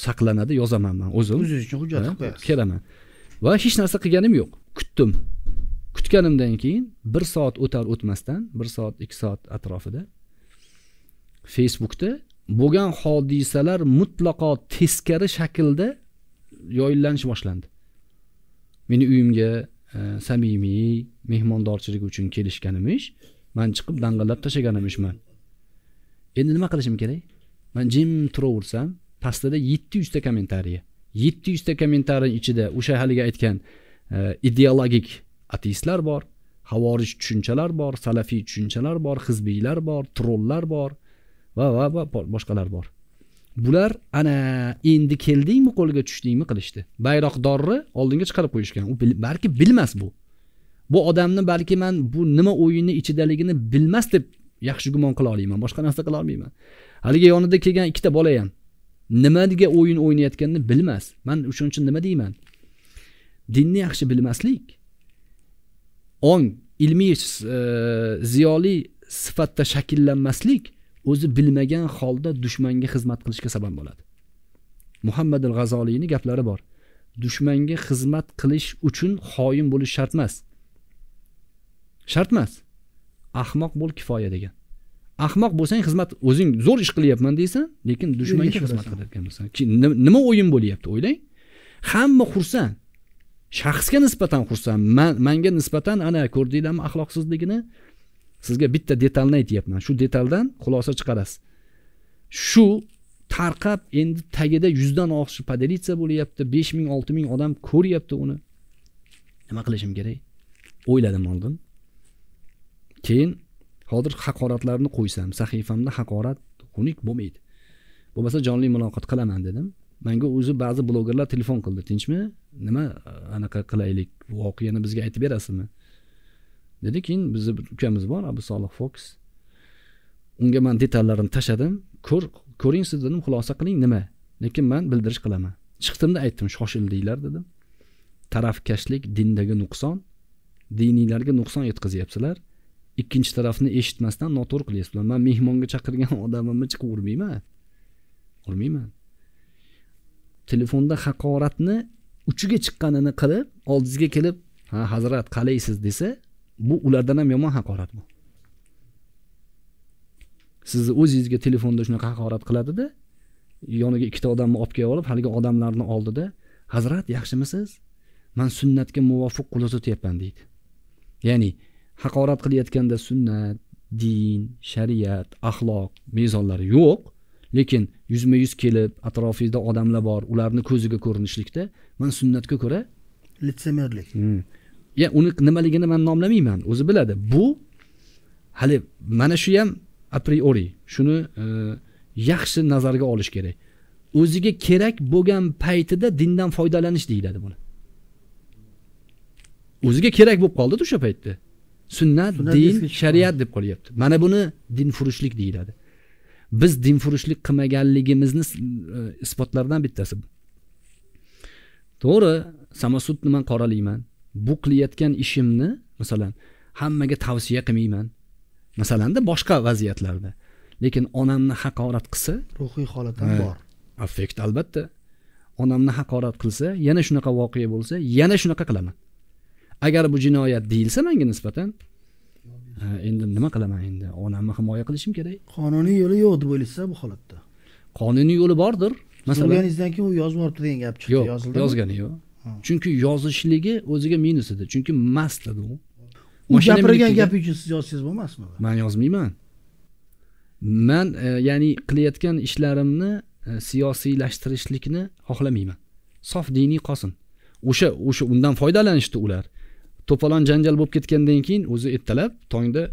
S2: saqlanadi yozaman man o'zim.
S1: O'zingiz uchun hujjat qilib qo'yasiz
S2: kelaman. Va hech narsa qilganim yo'q. Kutdim. Kutganimdan keyin bir soat o'tar o'tmasdan bir soat ikki soat atrofida facebookda bo'lgan hodisalar mutlaqo teskari shaklda yoyillanish boshlandi. Meni uyimga e, samimiy mehmondorchilik uchun kelishganimish man chiqib dang'illab tashlaganimishman endi nima qilishim kerak? Man jim turaversam pastida yetti yuzta kommentariya. Yetti yuzta kommentariyni ichida o'sha haligi aytgan e, ideologik ateistlar bor havorij tushunchalar bor salafiy tushunchalar bor hizbiylar bor trollar bor. Va va va boshqalar bor. Bular ana endi keldingmi qo'lga tushdingmi qilishdi. Bayroqdorni oldinga chiqarib qo'yishgan. U balki bilmas bu. Bu odamni balki man bu nima o'yinni ichidaligini bilmas deb yaxshi gumon qila olmayman. Boshqa narsa qila olmayman. Haligi yonida kelgan ikkita bola ham nimaga o'yin o'ynayotganini bilmas. Man o'shaning uchun nima deyman? Dinni yaxshi bilmaslik ong ilmiy e, ziyoli sifatda shakllanmaslik o'zi bilmagan holda dushmanga xizmat qilishga sabab bo'ladi. Muhammad al g'azoliyni gaplari bor. Dushmanga xizmat qilish uchun xoin bo'lish shart emas. Shart emas. Ahmoq bo'l kifoya degan. Ahmoq bo'lsang xizmat o'zing zo'r ish qilyapman deysan lekin dushmanga xizmat qilayotgansan nima o'yin bo'lyapti o'ylang? Hamma xursand. Shaxsga nisbatan xursand. Man manga nisbatan ana ko'rdinglarmi axloqsizligini sizga bitta detalni aytyapman. Shu detaldan xulosa chiqarasiz. Shu tarqab endi tagida yuzdan oshiq podelitsiya bo'lyapti besh ming olti ming odam ko'ryapti uni. Nima qilishim kerak? O'yladim oldin. Keyin hozir haqoratlarni qo'ysam sahifamda haqorat xunuk bo'lmaydi. Bo'lmasa jonli muloqot qilaman dedim. Manga o'zi ba'zi blogerlar telefon qildi. Tinchmi? Nima anaqa qilaylik voqeani bizga aytib berasizmi? Dedi keyin bizni bir ukamiz bor abu solih foks unga man detallarini tashladim. Ko'r ko'ring siz dedim. Xulosa qiling nima? Lekin man bildirish qilaman. Chiqdimda aytdim shoshildinglar dedim. Tarafkashlik dindagi nuqson diniylarga nuqson yetkazyapsizlar. Ikkinchi tarafni eshitmasdan noto'g'ri qilyapsizlar. Man mehmonga chaqirgan odamimni chiqib urmayman. Urmayman. Telefonda haqoratni uchiga chiqqanini qilib oldingizga kelib ha hazrat qalaysiz desa bu ulardan ham yomon haqorat bu. Sizni o'zingizga telefonda shunaqa haqorat qiladida yoniga ikkita odamni olib kelib olib haligi odamlarni oldida hazrat yaxshimisiz? Man sunnatga muvofiq qo'l uzatyapman deydi. Ya'ni haqorat qilayotganda sunnat din shariat axloq mezonlari yo'q lekin yuzma yuz kelib atrofingizda odamlar bor ularni ko'ziga ko'rinishlikda man sunnatga ko'ra
S1: litsemerlik.
S2: Hmm. Ya uni nimaligini man nomlamayman o'zi biladi. Bu hali mana shu ham a priori. Shuni e, yaxshi nazarga olish kerak. O'ziga kerak bo'lgan paytida dindan foydalanish deyiladi buni. O'ziga kerak bo'lib qoldida o'sha paytda. Sunnat din shariat deb qolyapti. Mana buni dinfurushlik deyiladi. Biz dinfurushlik qilmaganligimizni e, isbotlaridan bittasi bu. To'g'ri samosudni man qoralayman bu qilayotgan ishimni masalan hammaga tavsiya qilmayman. Masalanda boshqa vaziyatlarda. Lekin onamni haqorat qilsa
S1: ruhiy holat ham bor.
S2: affekt albatta. Onamni haqorat qilsa yana shunaqa voqea bo'lsa yana shunaqa qilaman. Agar bu jinoyat deyilsa manga nisbatan endi nima qilaman endi? Onamni himoya qilishim kerak.
S1: Qonuniy yo'li yo'q deb o'ylaysiz bu holatda.
S2: Qonuniy yo'li bordir.
S1: Masalan keyin u yozib yuboribdi degan gap chiqdi
S2: yo'q
S1: yozildi
S2: yozgani yo'q chunki yozishligi o'ziga minus edi. Chunki mast edi u.
S1: U gapirgan gapi uchun siz yozsangiz bo'lmasmi
S2: man yozmayman. Man e, ya'ni qilayotgan ishlarimni e, siyosiylashtirishlikni xohlamayman. Sof diniy qolsin. O'sha o'sha undan foydalanishdi ular. To'polon janjal bo'lib ketgandan keyin o'zi ertalab tongda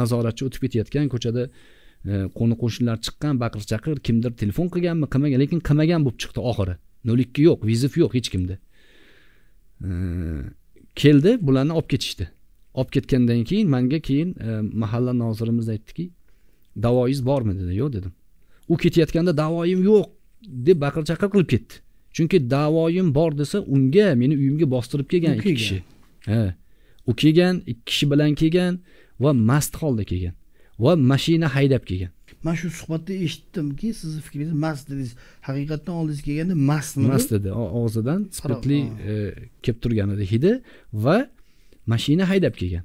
S2: nazoratchi o'tib ketayotgan ko'chada e, qo'ni qo'shnilar chiqqan baqir chaqir kimdir telefon qilganmi qilmagan lekin qilmagan bo'lib chiqdi oxiri. Nol ikki yo'q viziv yo'q hech kimda keldi bularni olib ketishdi. Olib ketgandan keyin manga keyin e, mahalla nozirimiz aytdiki davoyingiz bormi dedi. Yo'q dedim. U ketayotganda davoyim yo'q deb baqir chaqir qilib ketdi. Chunki davoyim bor desa unga meni uyimga bostirib kelgan ikki kishi. ha u kelgan ikki kishi bilan kelgan va mast holda kelgan va mashina haydab kelgan
S1: man shu suhbatda eshitdimki sizni fikringiz mast dedingiz. Haqiqatdan oldingizga kelganda mastmi
S2: mast edi og'zidan spirtli e, kelib turgan edi hidi va mashina haydab kelgan.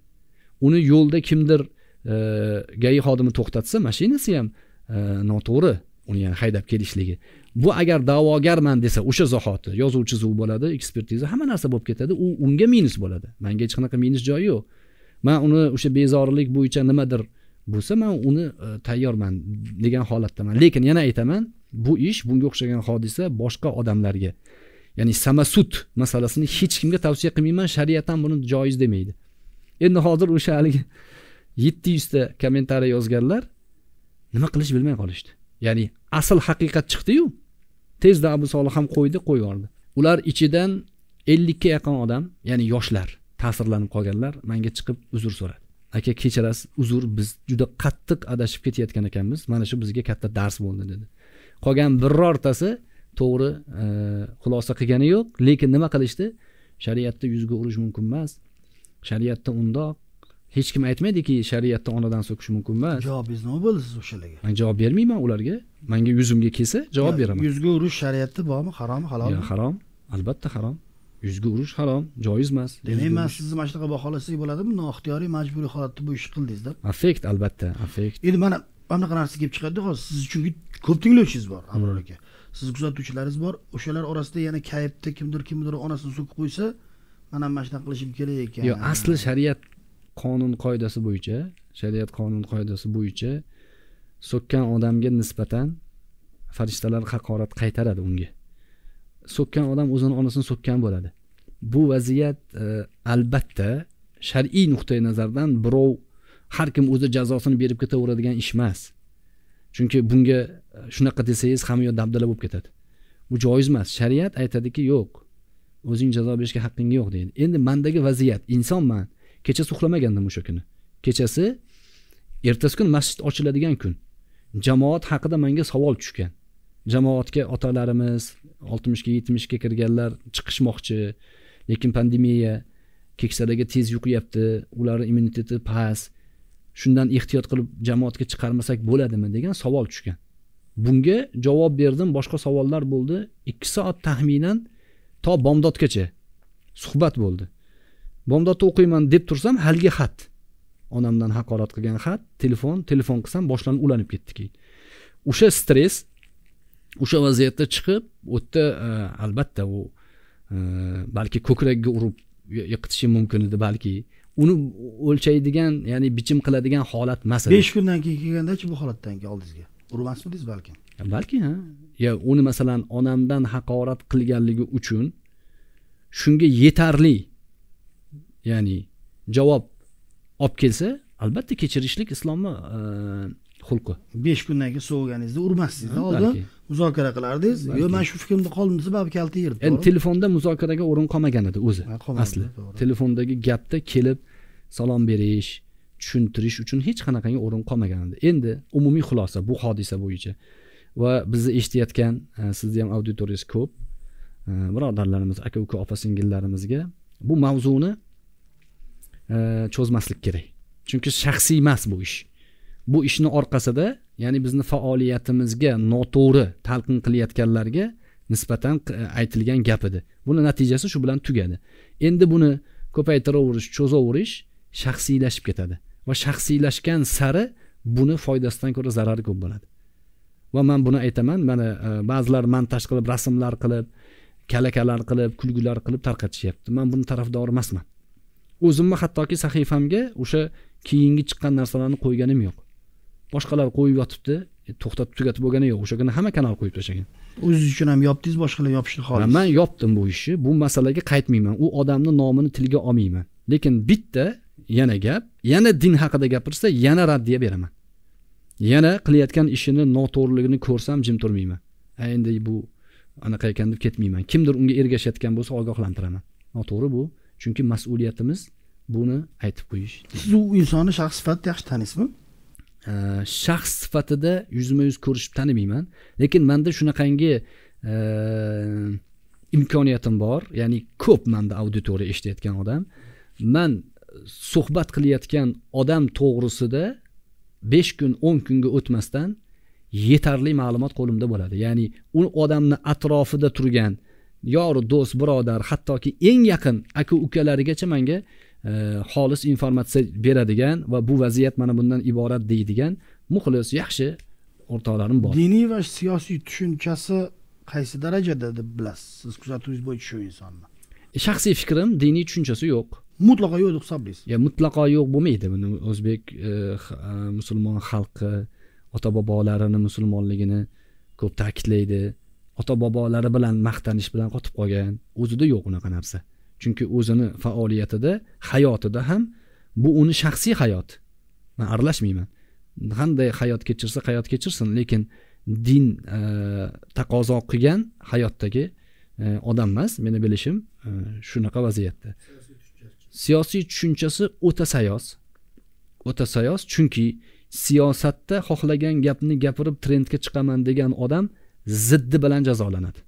S2: Uni yo'lda kimdir e, gai xodimi to'xtatsa mashinasi ham e, noto'g'ri uni yani haydab kelishligi. Bu agar da'vogarman desa o'sha zahoti yozuv chizuv bo'ladi ekspertiza hamma narsa bo'lib ketadi u unga minus bo'ladi. Manga hech qanaqa minus joyi yo'q. Man uni o'sha bezorilik bo'yicha nimadir bo'lsa man uni e, tayyorman degan holatdaman. Lekin yana aytaman bu ish bunga o'xshagan hodisa boshqa odamlarga ya'ni samasud masalasini hech kimga tavsiya qilmayman. Shariat ham buni joiz demaydi. Endi hozir o'sha haligi yetti yuzta kommentariy yozganlar nima qilish bilmay qolishdi. Ya'ni asl haqiqat chiqdiyu tezda abu solih ham qo'ydi qo'yib yubordi ular ichidan ellikka yaqin odam ya'ni yoshlar ta'sirlanib qolganlar manga chiqib uzr so'radi. Aka kechirasiz uzr biz juda qattiq adashib ketayotgan ekanmiz. Mana shu bizga katta dars bo'ldi dedi. Qolgan birortasi to'g'ri e, xulosa qilgani yo'q lekin nima qilishdi? Shariatda yuzga urish mumkin emas. Shariatda undoq. Hech kim aytmaydiki shariatda onadan so'kish mumkin emas.
S1: Javobingiz nima bo'ldi siz o'shalarga
S2: man javob bermayman ularga. Manga yuzimga kelsa javob beraman.
S1: yuzga urish shariatda bormi? Harommi halolmi
S2: harom. Albatta harom yuzga urish harom joiz emas
S1: demak man sizni mana shunaqa baholasak bo'ladimi? Noixtiyoriy majburiy holatda bu ishni qildingizda
S2: affekt albatta affekt.
S1: Endi mana mana bunaqa narsa kelib chiqadida hozir siz chunki ko'p tinglovchingiz bor abror aka. Sizni kuzatuvchilaringiz bor o'shalar orasida yana kayfda kimdir kimdir onasini so'kib qo'ysa man ham mana shunaqa qilishim kerak ekan.
S2: Yo'q asli shariat qonun qoidasi bo'yicha shariat qonun qoidasi bo'yicha so'kkan odamga nisbatan farishtalar haqorat qaytaradi unga so'kkan odam o'zini onasini so'kkan bo'ladi. Bu vaziyat e, albatta shar'iy nuqtai nazardan birov har kim o'zi jazosini berib ketaveradigan ish emas. Chunki bunga e, shunaqa desangiz hamma yoq dabdala bo'lib ketadi. Bu joiz emas. Shariat aytadiki yo'q o'zing jazo berishga haqqing yo'q deydi. Endi mandagi vaziyat insonman kechasi uxlamagandim o'sha kuni. Kechasi ertasi kun masjid ochiladigan kun. Jamoat haqida menga savol tushgan. Jamoatga otalarimiz oltmishga yetmishga kirganlar chiqishmoqchi. Lekin pandemiya keksalarga tez yuqyapti. Ularni immuniteti past. Shundan ehtiyot qilib jamoatga chiqarmasak bo'ladimi degan savol tushgan. Bunga javob berdim. Boshqa savollar bo'ldi. Ikki soat taxminan to bomdodgacha suhbat bo'ldi. Bomdodni o'qiyman deb tursam haligi xat. Onamdan haqorat qilgan xat telefon telefon qilsam boshlanib ulanib ketdi keyin. O'sha stress o'sha vaziyatda chiqib u yerda e, albatta u e, balki ko'kragga urib yiqitishi mumkin edi balki uni o'lchaydigan ya'ni bichim qiladigan holat emas edi.
S1: Besh kundan keyin kelgandachi bu holatdan keyin oldingizga? Urmasmidingiz balkim?
S2: Balki ha. Yo uni masalan onamdan haqorat qilganligi uchun shunga yetarli ya'ni javob olib kelsa albatta kechirishlik islomni e, xulqi.
S1: Besh kundan keyin soviganingizda urmasdingiz oldin muzokara qilardingiz. Yo man shu fikrimda qoldim desa baribir kalta yerdi
S2: endi telefonda muzokaraga o'rin qolmagan edi o'zi asli. telefondagi gapda kelib salom berish tushuntirish uchun hech qanaqangi o'rin qolmagan edi. Endi umumiy xulosa bu hodisa bo'yicha. Va bizni eshitayotgan e, sizni ham auditoriyangiz ko'p. E, birodarlarimiz aka uka opa singillarimizga bu mavzuni cho'zmaslik kerak. Chunki shaxsiy emas bu ish bu ishni orqasida ya'ni bizni faoliyatimizga noto'g'ri talqin qilayotganlarga nisbatan aytilgan gap edi. Buni natijasi shu bilan tugadi. Endi buni ko'paytiraverish cho'zaverish shaxsiylashib ketadi. Va shaxsiylashgan sari buni foydasidan ko'ra zarari ko'p bo'ladi. Va man buni aytaman mana e, ba'zilar montaj qilib rasmlar qilib kalakalar qilib kulgular qilib tarqatishyapti man buni tarafdori emasman. O'zimni hattoki sahifamga o'sha keyingi chiqqan narsalarni qo'yganim yo'q. Boshqalar qo'yib yotibdi. E, to'xtatib tugatib bo'lgani yo'q. O'sha kuni hamma kanal qo'yib tashlagan.
S1: O'zingiz uchun ham yopdingiz boshqalar yopishni xohlaysiz
S2: man yopdim bu ishni. Bu masalaga qaytmayman. U odamni nomini tilga olmayman. Lekin bitta yana gap yana din haqida gapirsa yana raddiya beraman. Yana qilayotgan ishini noto'g'riligini ko'rsam jim turmayman. Endi bu anaqa ekan deb ketmayman. Kimdir unga ergashayotgan bo'lsa ogohlantiraman. Noto'g'ri bu. Chunki mas'uliyatimiz buni aytib qo'yish.
S1: Siz u insonni shaxs sifatida yaxshi taniysizmi
S2: shaxs sifatida yuzma yuz ko'rishib tanimayman. Lekin manda shunaqangi imkoniyatim bor. Ya'ni ko'p manda auditoriya eshitayotgan odam. Man suhbat qilayotgan odam to'g'risida besh kun o'n kunga o'tmasdan yetarli ma'lumot qo'limda bo'ladi. Ya'ni u odamni atrofida turgan yoru do'st birodar hattoki eng yaqin aka ukalarigacha manga xolis informatsiya beradigan va bu vaziyat mana bundan iborat deydigan muxlis yaxshi o'rtoqlarim bor.
S1: Diniy va siyosiy tushunchasi qaysi darajada deb bilasiz? Siz kuzatuvingiz bo'yicha shu insonni.
S2: Shaxsiy fikrim diniy tushunchasi yo'q.
S1: Mutlaqo yo'q deb hisoblaysiz.
S2: Ya mutlaqo yo'q bo'lmaydi buni o'zbek e, e, musulmon xalqi ota bobolarini musulmonligini ko'p ta'kidlaydi. Ota bobolari bilan maqtanish bilan qotib qolgan o'zida yo'q unaqa narsa chunki o'zini faoliyatida hayotida ham bu uni shaxsiy hayot. Man aralashmayman. Qanday hayot kechirsa hayot kechirsin lekin din e, taqozo qilgan hayotdagi e, odam emas meni bilishim e, shunaqa vaziyatda. Siyosiy tushunchasi o'ta sayoz. O'ta sayoz chunki siyosatda xohlagan gapni gapirib trendga chiqaman degan odam ziddi bilan jazolanadi.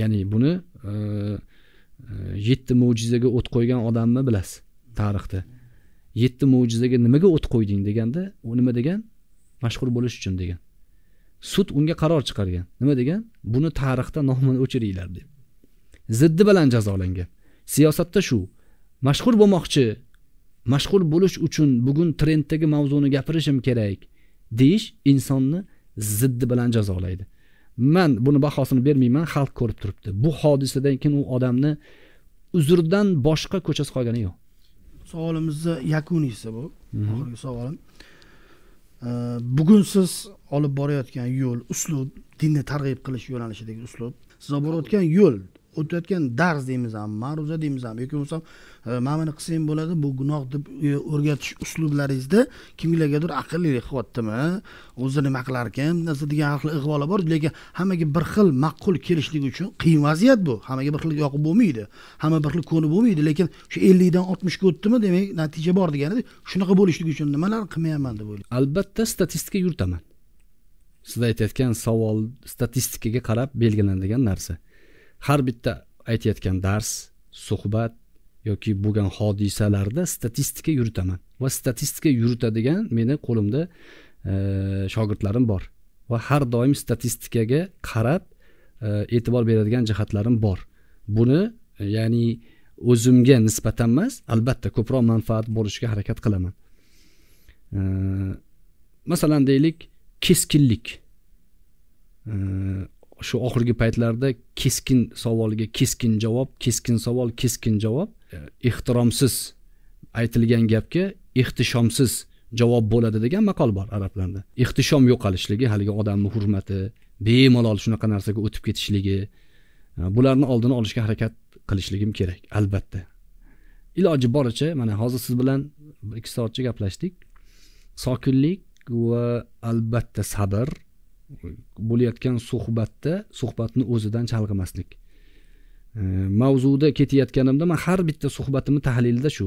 S2: Ya'ni buni e, e, yetti mo'jizaga o't qo'ygan odamni bilasiz tarixda. Yetti mo'jizaga nimaga o't qo'yding deganda u nima degan? Mashhur bo'lish uchun degan. Sud unga qaror chiqargan. Nima degan? Buni tarixda nomini o'chiringlar deb. Ziddi bilan jazolangan. Siyosatda shu. Mashhur bo'lmoqchi mashhur bo'lish uchun bugun trenddagi mavzuni gapirishim kerak deyish insonni ziddi bilan jazolaydi. Man buni bahosini bermayman xalq ko'rib turibdi. Bu hodisadan keyin u odamni uzrdan boshqa ko'chasi qolgani yo'q.
S1: Savolimizni yakuniysi bu. Mhm. oxirgi savolim. Bugun siz olib borayotgan yo'l uslub dinni targ'ib qilish yo'nalishidagi uslub. Siz olib borayotgan yo'l o'tayotgan dars deymizmi ma'ruza deymizmi yoki bo'lmasam mana buni qilsang bo'ladi bu gunoh deb o'rgatish uslublaringizda kimlargadir aqlli qilyaptimi o'zi nima qilarkan narsa degan xil ig'volar bor lekin hammaga bir xil ma'qul kelishligi uchun qiyin vaziyat bu hammaga bir xil yoqib bo'lmaydi hamma bir xil ko'nib bo'lmaydi lekin shu ellikdan oltmishga o'tdimi demak natija bor deganida shunaqa bo'lishligi uchun nimalar qilmayapman deb o'ylayman
S2: albatta statistika yuritaman siz aytayotgan savol statistikaga qarab belgilanadigan narsa har bitta aytayotgan dars suhbat yoki bo'lgan hodisalarda statistika yuritaman. Va statistika yuritadigan meni qo'limda e, shogirdlarim bor. Va har doim statistikaga qarab e, e'tibor beradigan jihatlarim bor. Buni e, ya'ni o'zimga nisbatan emas albatta ko'proq manfaat bo'lishga harakat qilaman. E, masalan deylik keskinlik. E, shu oxirgi paytlarda keskin savolga keskin javob keskin savol keskin javob. Ehtiromsiz aytilgan gapga ehtishomsiz javob bo'ladi degan maqol bor arablarda. Ehtishom yo'qolishligi haligi odamni hurmati bemalol shunaqa narsaga o'tib ketishligi bularni oldini olishga harakat qilishligim kerak albatta. Iloji boricha mana hozir siz bilan ikki soatcha gaplashdik. Sokinlik va albatta sabr bo'layotgan suhbatda suhbatni o'zidan chalg'imaslik. Mavzuda ketayotganimda man har bitta suhbatimni tahlilida shu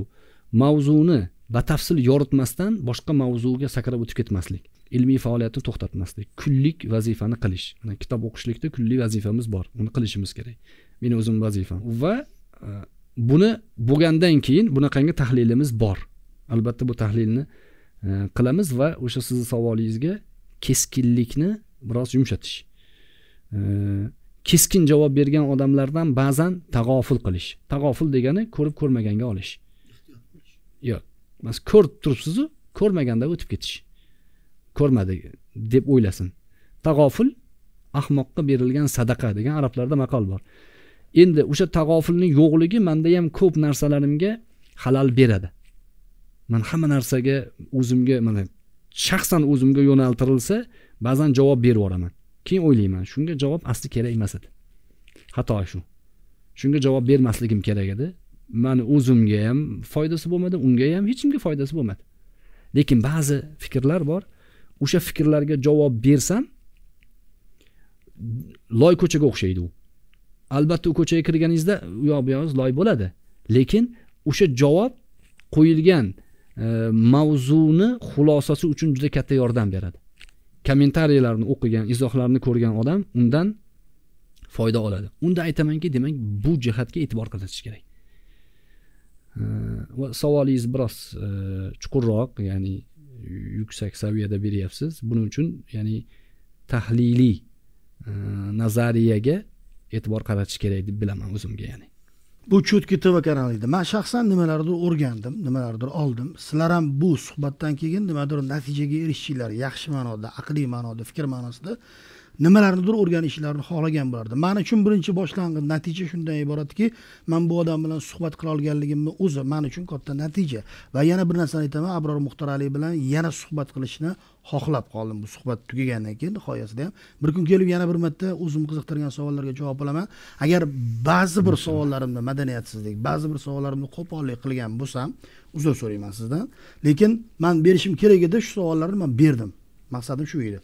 S2: mavzuni batafsil yoritmasdan boshqa mavzuga sakrab o'tib ketmaslik ilmiy faoliyatni to'xtatmaslik kunlik vazifani qilish. Mana kitob o'qishlikda kunlik vazifamiz bor uni qilishimiz kerak. Meni o'zim vazifam. Va e, buni bo'lgandan keyin bunaqangi tahlilimiz bor. Albatta bu tahlilni e, qilamiz va o'sha sizni savolingizga keskinlikni biroz yumshatish. Keskin javob bergan odamlardan ba'zan tag'oful qilish. Tag'oful degani ko'rib ko'rmaganga olish. Yo'q. Mas ko'rib turibsizu ko'rmaganda o'tib ketish. Ko'rmadi deb o'ylasin. Tag'oful ahmoqqa berilgan sadaqa degan arablarda maqol bor. Endi o'sha tag'ofulni yo'qligi manda ham ko'p narsalarimga halal beradi. Man hamma narsaga o'zimga mana shaxsan o'zimga yo'naltirilsa ba'zan javob berib yuboraman. Keyin o'ylayman shunga javob asli kerak emas edi. Xato shu. Shunga javob bermasligim kerak edi. Mani o'zimga ham foydasi bo'lmadi unga ham hech kimga foydasi bo'lmadi. Lekin ba'zi fikrlar bor. O'sha fikrlarga javob bersam loy ko'chaga o'xshaydi u. Albatta u ko'chaga kirganingizda u yoq bu yog'ingiz loy bo'ladi. Lekin o'sha javob qo'yilgan e, mavzuni xulosasi uchun juda katta yordam beradi. Kommentariylarni o'qigan izohlarni ko'rgan odam undan foyda oladi. Unda aytamanki demak bu jihatga e'tibor qaratish kerak. Va savolingiz biroz e, chuqurroq ya'ni yuksak saviyada beryapsiz. Buning uchun ya'ni tahliliy e, nazariyaga e'tibor qaratish kerak deb bilaman o'zimga ya'ni.
S1: Bu cho'tki tv kanalida man shaxsan nimalardir o'rgandim nimalardir oldim. Sizlar ham bu suhbatdan keyin nimadir natijaga erishishinglar yaxshi ma'noda aqliy ma'noda fikr ma'nosida nimalarnidir o'rganishlarini xohlagan bo'lardim. Man uchun birinchi boshlang'ich natija shundan iboratki man bu odam bilan suhbat qila olganligimni o'zi man uchun katta natija. Va yana bir narsani aytaman abror muxtorali bilan yana suhbat qilishni xohlab qoldim bu suhbat tugagandan keyin nihoyasida ham. Bir kun kelib yana bir marta o'zim qiziqtirgan savollarga javob olaman. Agar ba'zi bir savollarimni madaniyatsizlik ba'zi bir savollarimni qo'pollik qilgan bo'lsam uzr so'rayman sizdan. Lekin man berishim kerak edi shu savollarni man berdim. Maqsadim shu edi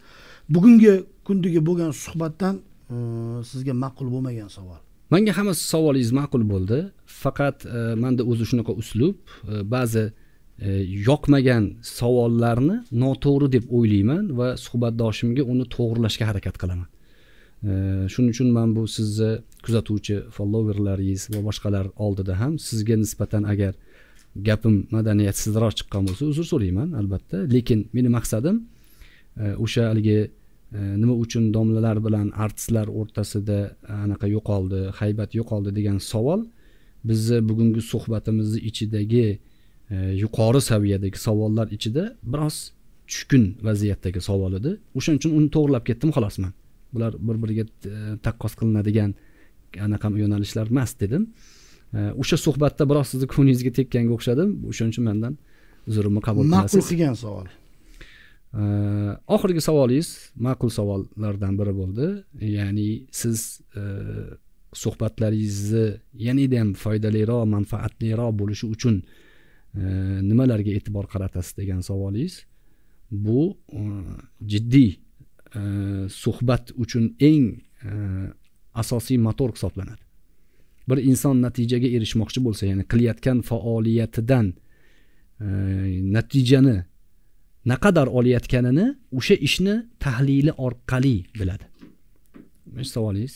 S1: bugungi kundagi bo'lgan suhbatdan e, sizga ma'qul bo'lmagan savol.
S2: Manga hamma savolingiz ma'qul bo'ldi. Faqat e, manda o'zi shunaqa uslub e, ba'zi yoqmagan savollarni noto'g'ri deb o'ylayman va suhbatdoshimga uni to'g'irlashga harakat qilaman. Shuning uchun man bu sizni kuzatuvchi followerlaringiz va boshqalar oldida ham sizga nisbatan agar gapim madaniyatsizroq chiqqan bo'lsa uzr so'rayman albatta. Lekin meni maqsadim o'sha haligi E, nima uchun domlalar bilan artistlar o'rtasida e, anaqa yo'qoldi haybat yo'qoldi degan savol bizni bugungi suhbatimizni ichidagi e, yuqori saviyadagi savollar ichida biroz tushkun vaziyatdagi savol edi. O'shaning uchun uni to'g'irlab ketdim xolos man. Bular bir biriga taqqos qilinadigan anaqa yo'nalishlar emas dedim. O'sha suhbatda biroz sizni ko'nglingizga tekkanga o'xshadim. O'shaning uchun mandan uzrimni qabul qilasiz.
S1: Ma'qul qilgan savol.
S2: Э, oxirgi savolingiz ma'qul savollardan biri bo'ldi. Ya'ni siz e, suhbatlaringizni yanada ham foydaliroq manfaatliroq bo'lishi uchun e, nimalarga e'tibor qaratasiz degan savolingiz. Bu e, jiddiy suhbat uchun eng asosiy motor hisoblanadi. Bir inson natijaga erishmoqchi bo'lsa ya'ni qilayotgan faoliyatidan natijani naqadar olayotganini o'sha ishni tahlili orqali biladi. Savolingiz?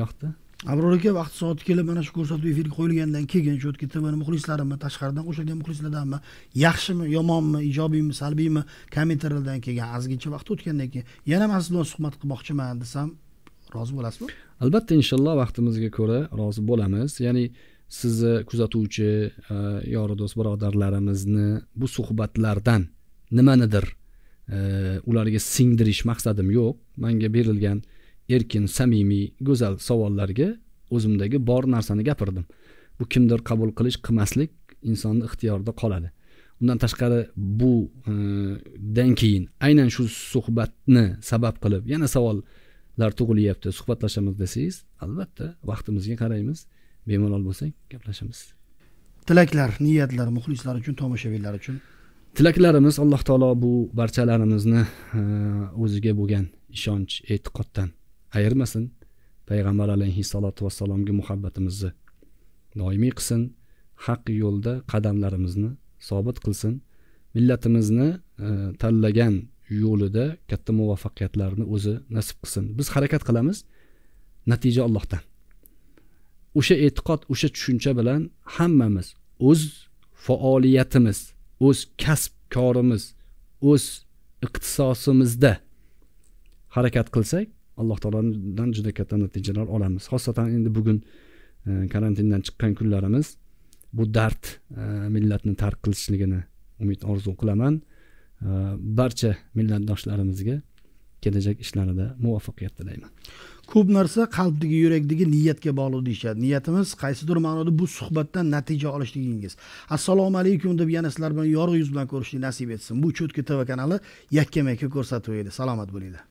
S2: Yoqdi?
S1: Abror aka vaqti soati kelib mana shu ko'rsatuv efirga qo'yilgandan keyin cho'tki tvni muxlislarimni tashqaridan qo'shilgan muxlislarimni yaxshimi yomonmi ijobiymi salbiymi kommentariylardan kelgan ozgincha vaqt o'tgandan keyin yana man siz bilan suhbat qilmoqchiman desam rozi bo'lasizmi?
S2: Albatta inshaalloh vaqtimizga ko'ra rozi bo'lamiz. Ya'ni sizni kuzatuvchi e, yori do'st birodarlarimizni bu suhbatlardan nimanidir e, ularga singdirish maqsadim yo'q. Manga berilgan erkin samimiy go'zal savollarga o'zimdagi bor narsani gapirdim. Bu kimdir qabul qilish qilmaslik insonni ixtiyorida qoladi. Undan tashqari bu e, dan keyin aynan shu suhbatni sabab qilib yana savollar tug'ilyapti. Suhbatlashamiz desangiz albatta vaqtimizga qaraymiz. Bemalol bo'lsak gaplashamiz.
S1: Tilaklar niyatlar muxlislar uchun tomoshabinlar uchun.
S2: Tilaklarimiz alloh taolo bu barchalarimizni e, o'ziga bo'lgan ishonch e'tiqoddan ayirmasin. Payg'ambar alayhissalotu vassalomga muhabbatimizni doimiy qilsin. Haq yo'lda qadamlarimizni sobit qilsin. Millatimizni e, tanlagan yo'lida katta muvaffaqiyatlarni o'zi nasib qilsin. Biz harakat qilamiz natija allohdan. O'sha e'tiqod o'sha tushuncha bilan hammamiz o'z faoliyatimiz o'z kasbkorimiz o'z ixtisosimizda harakat qilsak alloh taolodan juda katta natijalar olamiz. Xosatan endi bugun e, karantindan chiqqan kunlarimiz bu dard e, millatni tark qilishligini umid orzu qilaman. E, barcha millatdoshlarimizga kelajak ishlarida muvaffaqiyat tilayman.
S1: Ko'p narsa qalbdagi yurakdagi niyatga bog'liq deyishadi. Niyatimiz qaysidir ma'noda bu suhbatdan natija olishligingiz. Assalomu alaykum deb yana sizlar bilan yorug' yuz bilan ko'rishlik nasib etsin. Bu cho'tka tv kanali yakkama yakka ko'rsatuv edi salomat bo'linglar.